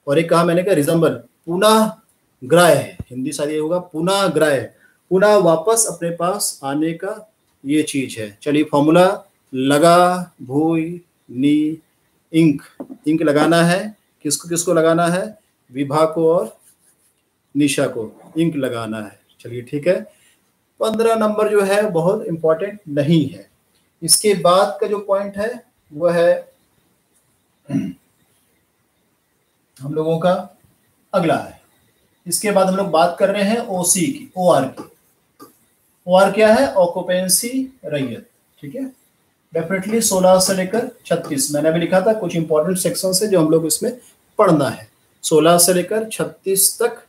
और एक कहा मैंने कहा रिजम्बल पुनः ग्राह हिंदी शायद ये होगा पुनः ग्राह पुनः वापस अपने पास आने का ये चीज़ है। चलिए फॉर्मूला लगा भूई नी, इंक। इंक लगाना है, किसको किसको लगाना है? विभा को और निशा को। इंक लगाना है। चलिए ठीक है। पंद्रह नंबर जो है, बहुत इंपॉर्टेंट नहीं है। इसके बाद का जो पॉइंट है, वो है हम लोगों का अगला है। इसके बाद हम लोग बात कर रहे हैं ओसी की ओ आर की। ओ आर क्या है? ऑक्यूपेंसी रैयत, ठीक है? डेफिनेटली 16 से लेकर 36 मैंने अभी लिखा था, कुछ इंपॉर्टेंट सेक्शन से जो हम लोग इसमें पढ़ना है। 16 से लेकर 36 तक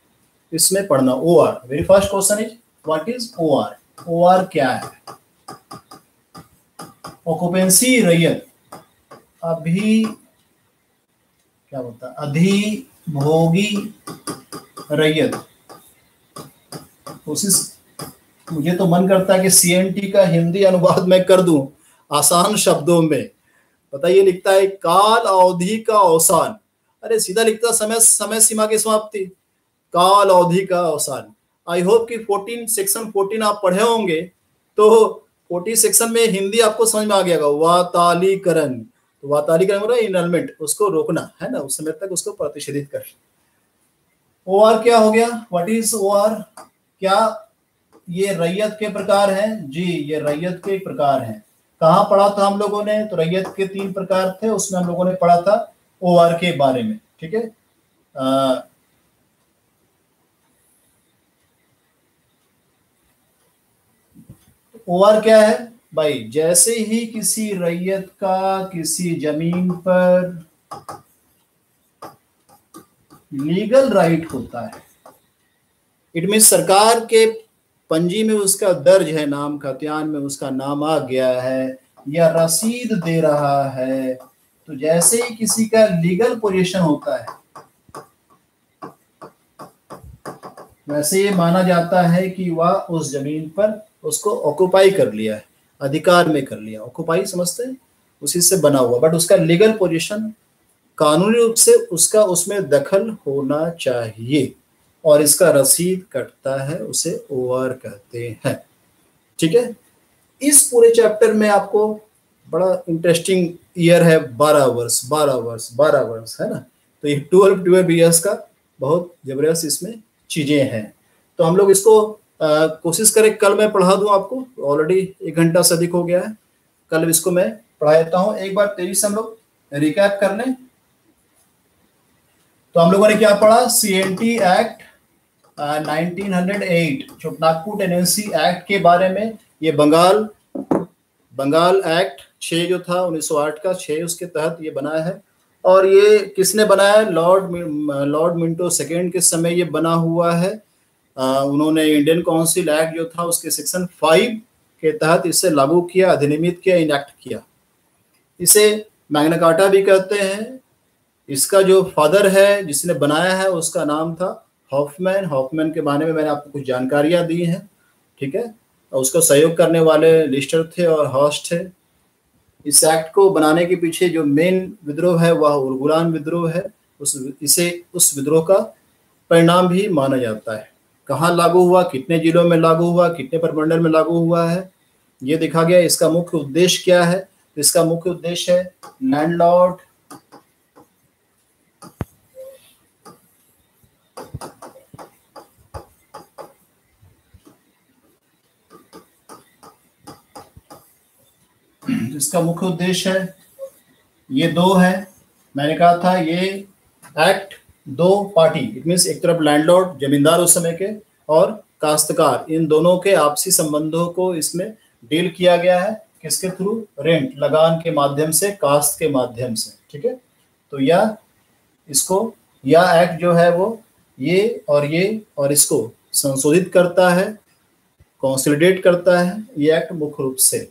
इसमें पढ़ना O R very fast question is what is O R O R क्या है? ऑक्यूपेंसी रैयत। अभी क्या बोलता है? अधिभोगी रैयत। कोशिश, मुझे तो मन करता है कि सीएनटी का हिंदी अनुवाद मैं कर दूँ आसान शब्दों में। बताइए लिखता है, काल अवधि का अवसान। अरे, सीधा लिखता, समय समय सीमा की समाप्ति। काल अवधि का अवसान। आई होप कि 14 सेक्शन 14 आप पढ़े होंगे तो 40 सेक्शन में हिंदी आपको समझ में आ गया वातालीकरण। तो वातालीकरण हो रहा इनलमेंट उसको रोकना, है ना? उस समय तक उसको प्रतिषेधित कर ओ आर क्या हो गया? व्हाट इज़ ओ आर क्या ये रैयत के प्रकार हैं? जी, ये रैयत के प्रकार हैं। कहाँ पढ़ा था हम लोगों ने? तो रैयत के तीन प्रकार थे, उसमें हम लोगों ने पढ़ा था ओ आर के बारे में, ठीक है? ओ आर क्या है? भाई, जैसे ही किसी रैयत का किसी ज़मीन पर लीगल राइट होता है, इट मीन सरकार के पंजी में उसका दर्ज है, नाम खतियान में उसका नाम आ गया है या रसीद दे रहा है तो जैसे ही किसी का लीगल पोजीशन होता है, वैसे ये माना जाता है कि वह उस ज़मीन पर उसको ऑक्युपाई कर लिया है, अधिकार में कर लिया ऑक्यूपाई समझते हैं? उसी से बना हुआ। बट उसका लीगल पोजीशन कानूनी रूप से उसका उसमें दखल होना चाहिए। और इसका रसीद कटता है, उसे ओवर कहते हैं। ठीक है? इस पूरे चैप्टर में आपको बड़ा इंटरेस्टिंग ईयर है, बारह वर्ष बारह वर्ष बारह वर्ष, है ना? तो ये ट्वेल्व ट्वेल्व ईयर्स का बहुत ज़बरदस्त इसमें चीज़ें हैं। तो हम लोग इसको कोशिश करें, कल मैं पढ़ा दूँ आपको। ऑलरेडी एक घंटा से अधिक हो गया है। कल इसको मैं पढ़ा देता हूँ। एक बार तेज़ी से हम लोग रिकैप कर लें। तो हम लोगों ने क्या पढ़ा? सी एन टी एक्ट 1908 जो नागपुर टेनेंसी एक्ट के बारे में। ये बंगाल बंगाल एक्ट छः जो था 1908 का छः उसके तहत ये बनाया है। और ये किसने बनाया? लॉर्ड लॉर्ड मिंटो सेकेंड के समय ये बना हुआ है। उन्होंने इंडियन काउंसिल एक्ट जो था, उसके सेक्शन फाइव के तहत इसे लागू किया, अधिनियमित किया इनेक्ट किया। इसे मैग्नाकाटा भी कहते हैं। इसका जो फादर है, जिसने बनाया है, उसका नाम था हॉफमैन हॉफमैन के बारे में मैंने आपको कुछ जानकारियाँ दी हैं, ठीक है? उसको सहयोग करने वाले लिस्टर थे और हॉस्ट थे। इस एक्ट को बनाने के पीछे जो मेन विद्रोह है, वह उर्गुलान विद्रोह है। उस, इसे उस विद्रोह का परिणाम भी माना जाता है। कहाँ लागू हुआ, कितने जिलों में लागू हुआ, कितने परमंडल में लागू हुआ है, ये देखा गया। इसका मुख्य उद्देश्य क्या है? इसका मुख्य उद्देश्य है लैंडलॉर्ड। इसका मुख्य उद्देश्य है, ये दो है। मैंने कहा था ये एक्ट दो पार्टी इट मीन्स एक तरफ़ लैंडलॉर्ड जमींदार उस समय के, और काश्तकार, इन दोनों के आपसी संबंधों को इसमें डील किया गया है किसके थ्रू रेंट लगान के माध्यम से कास्ट के माध्यम से, ठीक है? तो यह इसको यह एक्ट जो है वो, ये और ये और इसको संशोधित करता है कॉन्सोलिडेट करता है, ये एक्ट मुख्य रूप से।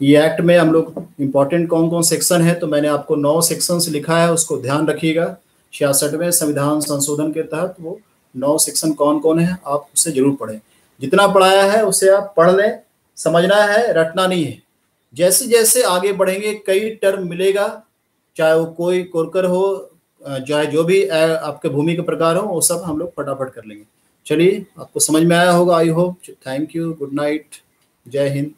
ये एक्ट में हम लोग इम्पोर्टेंट कौन कौन सेक्शन है तो मैंने आपको नौ सेक्शन लिखा है, उसको ध्यान रखिएगा। छियासठवें संविधान संशोधन के तहत वो नौ सेक्शन कौन कौन है, आप उसे ज़रूर पढ़ें। जितना पढ़ाया है, उसे आप पढ़ लें, समझना है, रटना नहीं है। जैसे जैसे आगे बढ़ेंगे, कई टर्म मिलेगा, चाहे वो कोई कोरकर हो चाहे जो भी आपके भूमि के प्रकार हो, वो सब हम लोग फटाफट कर लेंगे। चलिए, आपको समझ में आया होगा I hope thank you good night Jai Hind.